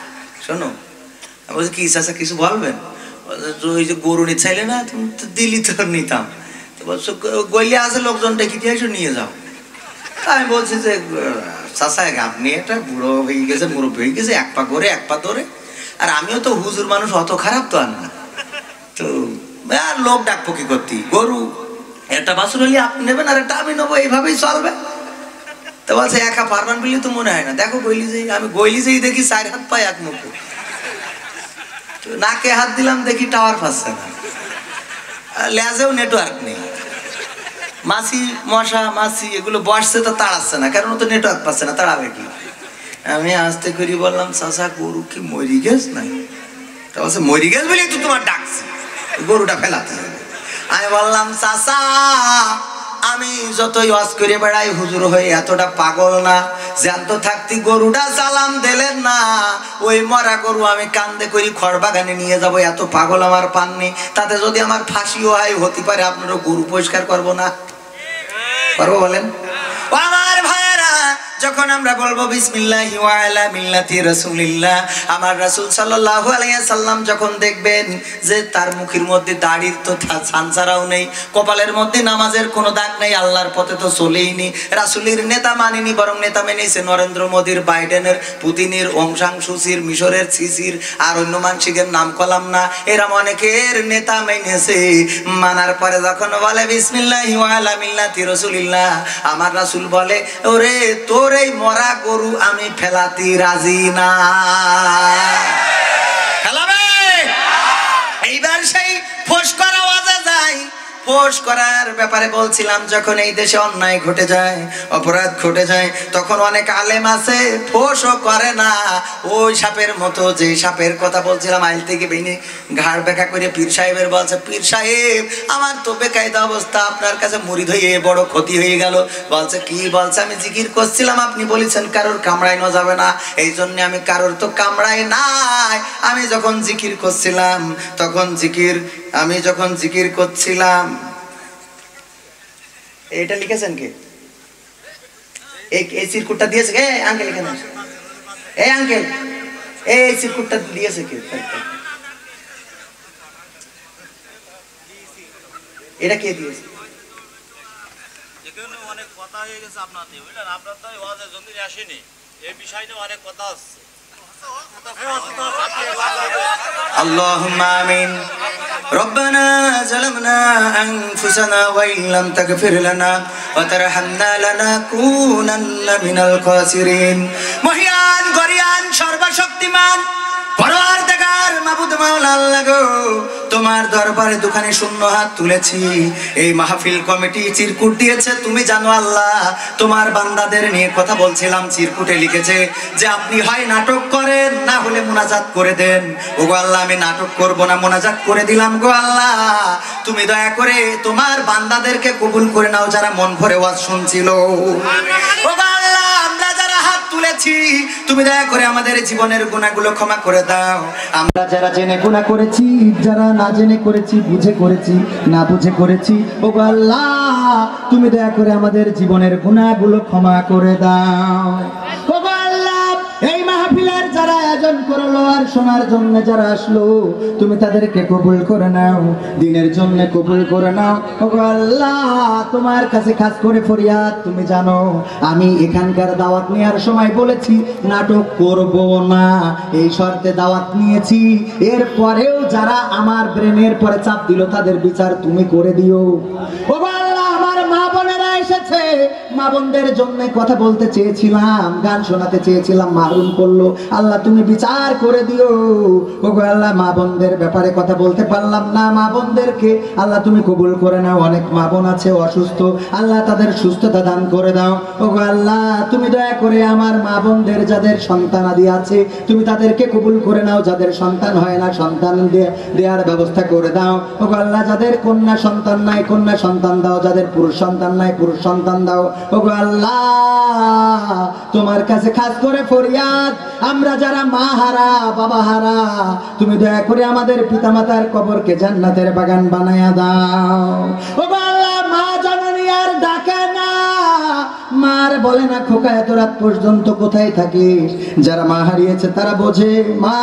শোনো আমি বলছি কি চাচা কিছু বলবেন? বলছে, ওই যে গরু নিতে চাইলে না তুমি তো দিলি তো নিতাম। বলছো গইলে আছে লোকজন ডেকে দিয়ে এসে নিয়ে যাও। আমি বলছি যে চাচা, আপনি একটা বুড়ো হয়ে গেছে মুরব্বী হয়ে গেছে এক পা করে এক পা ধরে। আর আমিও তো হুজুর মানুষ, অত খারাপ তো আর না। তো, আর লোক ডাকবো কি করতি? গরু, একটা বাছুর হলে আপনি নেবেন, আর একটা আমি নেব, এইভাবেই চলবে। তো বলছে, একা পারবেন বলে তো মনে হয় না। দেখো গইলি যেই, আমি গইলি যেই দেখি, চার হাত পাই এক মুখ। নাকে হাত দিলাম, দেখি টাওয়ার পাচ্ছে না। লেজেও নেটওয়ার্ক নেই। মাছি মশা মাছি এগুলো বসছে তো তাড়াচ্ছে না, কারণ তো নেটওয়ার্ক পাচ্ছে না, তাড়াবে কি? আমি আসতে করি বললাম চাষা গরু কি মরি গেছ নাই তা বলছে, মরি গেছ বলে তো তোমার ডাকছে। গরুটা ফেলাতে আমি বললাম চাষা আমি যতই ওয়াজ করে বেড়াই, হুজুর হয়ে এতটা পাগল না। জ্যান্ত থাকতি গরুটা সালাম দিলেন না। ওই মরা গরু আমি কান্দে করি, খড় বাগানে নিয়ে যাব, এত পাগল আমার পাননি। তাতে যদি আমার ফাঁসিও হয়, হতে পারে আপনারও গরু পরিষ্কার করব না? করব বলেন? ভাইরা যখন আমরা বলব আমার সাল্লাম যখন দেখবেন যে তার মুখের মধ্যে দাড়ির তো নেই, কপালের মধ্যে নামাজের কোনো দাগ নেই, আল্লাহর পথে তো নেতা মানিনি, বরং নেতা মেনেছে নরেন্দ্র বাইডেনের, পুতিনের অংশাংশুচির মিশরের সিসির, আর অন্য মানসিকের নাম কলাম না এরা অনেকের নেতা মেনেছে। মানার পরে যখন বলে বিসমিল্লাহি আমার রাসূল বলে, ওরে তোর এই মরা গরু আমি ফেলাতি রাজি না ফেলাবে এইবার সেই ফোস করা ওয়াজে ফোস করার ব্যাপারে বলছিলাম, যখন এই দেশে অন্যায় ঘটে যায়, অপরাধ ঘটে যায়, তখন অনেক আলেম আছে ফোসও করে না। ওই সাপের মতো যে সাপের কথা বলছিলাম, আইল থেকে বেনে ঘাড় বেকা করে পীর সাহেবের বলছে, পীর সাহেব, আমার তো বেকায়দা অবস্থা, আপনার কাছে মুড়ি হয়ে বড় ক্ষতি হয়ে গেল। বলছে, কি বলছে? আমি জিকির করছিলাম, আপনি বলেছেন কারোর কামড়াইনো যাবে না। এই জন্য আমি কারোর তো কামড়াই নাই। আমি যখন জিকির করছিলাম, তখন জিকির, আমি যখন জিকির করছিলাম এটা লিখেছেন কে এই এই চিরকুটটা দিয়েছে কে আঙ্কেল এখানে আসো। এই আঙ্কেল এই চিরকুটটা দিয়েছে কে এটা কে দিয়েছে এখানে অনেক কথা হয়ে গেছে আপনাতে বুঝলেন আপনার তো এই ওয়াজের জন্য আসেনি এই বিষয় নিয়ে অনেক কথা হচ্ছে اللهم آمين ربنا ظلمنا أنفسنا وإن لم تغفر لنا وترحمنا لنكونن من الخاسرين মহিয়ান গরিয়ান সর্বশক্তিমান পরওয়ারদিগার মাবুদ মাওলা আল্লাহ গো তোমার দরবারে দোকানে শূন্য হাত তুলেছি। এই মাহফিল কমিটি চিরকুট দিয়েছে তুমি জানো আল্লাহ তোমার বান্দাদের নিয়ে কথা বলছিলাম চিরকুটে লিখেছে যে আপনি হয় নাটক করেন না হলে মোনাজাত করে দেন। ও গো আল্লাহ আমি নাটক করব না মোনাজাত করে দিলাম গো আল্লাহ। তুমি দয়া করে তোমার বান্দাদেরকে কবুল করে নাও যারা মন ভরে ওয়াজ শুনছিল। ও তুলেছি। তুমি দয়া করে আমাদের জীবনের গুণাগুলো ক্ষমা করে দাও। আমরা যারা জেনে গুণা করেছি, যারা না জেনে করেছি, বুঝে করেছি, না বুঝে করেছি ও আল্লাহ, তুমি দয়া করে আমাদের জীবনের গুণাগুলো ক্ষমা করে দাও। করল আর শোনার জন্য যারা আসলো, তুমি তাদেরকে কবুল করে নাও, দিনের জন্য কবুল করে নাও। আল্লাহ, তোমার কাছে করে ফরিয়াদ, তুমি জানো, আমি এখানকার দাওয়াত নেওয়ার সময় বলেছি, নাটক করব না, এই শর্তে দাওয়াত নিয়েছি। এর পরেও যারা আমার ব্রেনের পরে চাপ দিল, তাদের বিচার তুমি করে দিও। মা বোনদের জন্য কথা বলতে চেয়েছিলাম, গান শোনাতে চেয়েছিলাম, মারুন করল। আল্লাহ তুমি বিচার করে দিও। ও গো আল্লাহ, মা বোনদের ব্যাপারে কথা বলতে পারলাম না। মা বোনদেরকে আল্লাহ তুমি কবুল করে নাও। অনেক মা বোন আছে অসুস্থ। আল্লাহ তাদের সুস্থতা দান করে দাও। ও গো আল্লাহ, তুমি দয়া করে আমার মা বোনদের যাদের সন্তান আদি আছে, তুমি তাদেরকে কবুল করে নাও। যাদের সন্তান হয় না, সন্তান দেওয়ার ব্যবস্থা করে দাও। ও গো আল্লাহ, যাদের কন্যা সন্তান নাই, কন্যা সন্তান দাও। যাদের পুরুষ সন্তান নাই, পুরুষ সন্তান দাও। ওগো আল্লাহ, তোমার কাছে খাস করে ফরিয়াদ। আমরা যারা মা হারা, বাবা হারা, তুমি দয়া করে আমাদের পিতামাতার কবরকে জান্নাতের বাগান বানায়া দাও। ওগো আল্লাহ মার বলে না খোকা, এত রাত পর্যন্ত কোথায় থাকিস? যারা মা হারিয়েছে তারা বোঝে, মা,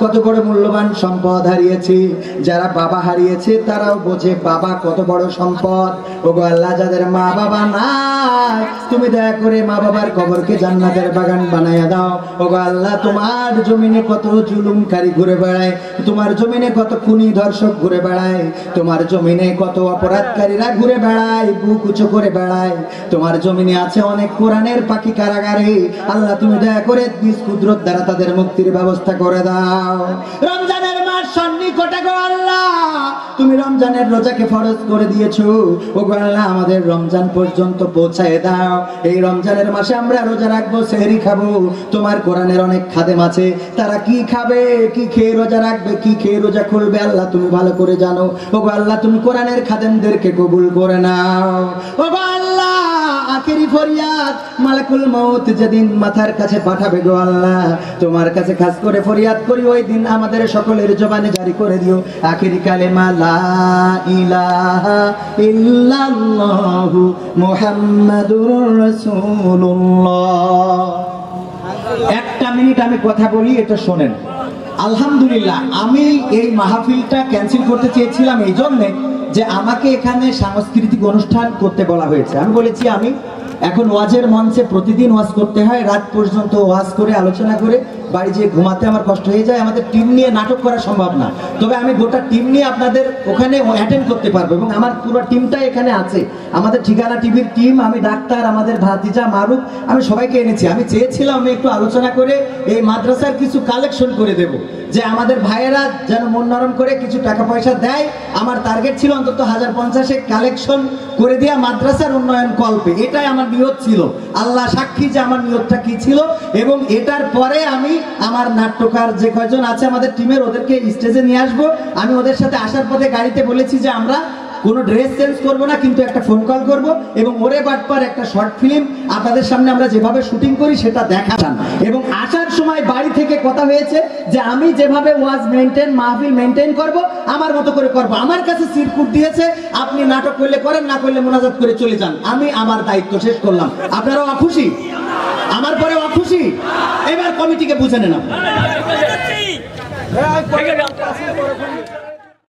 কত বড় মূল্যবান সম্পদ হারিয়েছে। যারা বাবা হারিয়েছে তারাও বোঝে, বাবা কত বড় সম্পদ। ওগো আল্লাহ, যাদের মা বাবা নাই, তুমি দয়া করে মা বাবার কবরকে জান্নাতের বাগান বানায়া দাও। ওগো আল্লাহ, তোমার জমিনে কত জুলুমকারী ঘুরে বেড়ায়, তোমার জমিনে কত খুনি ধর্ষক ঘুরে বেড়ায়, তোমার জমিনে কত অপরাধকারীরা ঘুরে বেড়ায়, বুক উঁচু করে বেড়ায়, তোমার জমিনে আছে অনেক কোরআনের পাখি কারাগারে। আল্লাহ, তুমি দয়া করে নিজ কুদরত দ্বারা তাদের মুক্তির ব্যবস্থা করে দাও। রমজানের মাস সন্নিকটে গো আল্লাহ। তুমি রমজানের রোজাকে ফরজ করে দিয়েছ। ও গো আল্লাহ, আমাদের রমজান পর্যন্ত পৌঁছায় দাও। এই রমজানের মাসে আমরা রোজা রাখব, সেহরি খাব। তোমার কোরআনের অনেক খাদেম আছে। তারা কি খাবে, কি খেয়ে রোজা রাখবে, কি খেয়ে রোজা খুলবে, আল্লাহ, তুমি ভালো করে জানো। ও গো আল্লাহ, তুমি কোরআনের খাদেমদেরকে কবুল করে নাও। ও গো আল্লাহ আখেরি ফরিয়াদ, মালাকুল মউত যেদিন মাথার কাছে পাঠাবে গো আল্লাহ, তোমার কাছে খাস করে ফরিয়াদ করি, ওই দিন আমাদের সকলের জবানে জারি করে দিও। আখেরি কালেমা, লা ইলাহা ইল্লাল্লাহু মুহাম্মাদুর রাসূলুল্লাহ। একটা মিনিট আমি কথা বলি, এটা শোনেন। আলহামদুলিল্লাহ, আমি এই মাহফিলটা ক্যান্সেল করতে চেয়েছিলাম এই জন্যে যে আমাকে এখানে সাংস্কৃতিক অনুষ্ঠান করতে বলা হয়েছে। আমি বলেছি, আমি এখন ওয়াজের মঞ্চে প্রতিদিন ওয়াজ করতে হয়, রাত পর্যন্ত ওয়াজ করে, আলোচনা করে বাড়ি যেয়ে ঘুমাতে আমার কষ্ট হয়ে যায়, আমাদের টিম নিয়ে নাটক করা সম্ভব না। তবে আমি গোটা টিম নিয়ে আপনাদের ওখানে অ্যাটেন্ড করতে পারব এবং আমার পুরো টিমটা এখানে আছে। আমাদের ঠিকানা টিভির টিম আমি ডাক্তার, আমাদের ভাতিজা, মারুফ, আমি সবাইকে এনেছি। আমি চেয়েছিলাম আমি একটু আলোচনা করে এই মাদ্রাসার কিছু কালেকশন করে দেব, যে আমাদের ভাইয়েরা যেন মন নরম করে কিছু টাকা পয়সা দেয়। আমার টার্গেট ছিল অন্তত হাজার পঞ্চাশে কালেকশন করে দেওয়া মাদ্রাসার উন্নয়ন কল্পে। এটাই আমার নিয়ত ছিল। আল্লাহ সাক্ষী যে আমার নিয়তটা কি ছিল এবং এটার পরে আমি আমার নাট্যকার যে কয়জন আছে আমাদের টিমের ওদেরকে স্টেজে নিয়ে আসব। আমি ওদের সাথে আসার পথে গাড়িতে বলেছি যে আমরা কোনো ড্রেস চেঞ্জ করব না, কিন্তু একটা ফোন কল করব এবং ওরে বাটপার একটা শর্ট ফিল্ম আপনাদের সামনে আমরা যেভাবে শুটিং করি সেটা দেখান এবং আসার সময় বাড়ি থেকে কথা হয়েছে যে আমি যেভাবে ওয়াজ মেনটেন মাহফিল মেনটেন করব, আমার মতো করে করব। আমার কাছে সিরকুট দিয়েছে, আপনি নাটক করলে করেন, না করলে মোনাজাত করে চলে যান। আমি আমার দায়িত্ব শেষ করলাম। আপনারাও অখুশি? আমার পরে অখুশি? এবার কমিটিকে বুঝে নেন।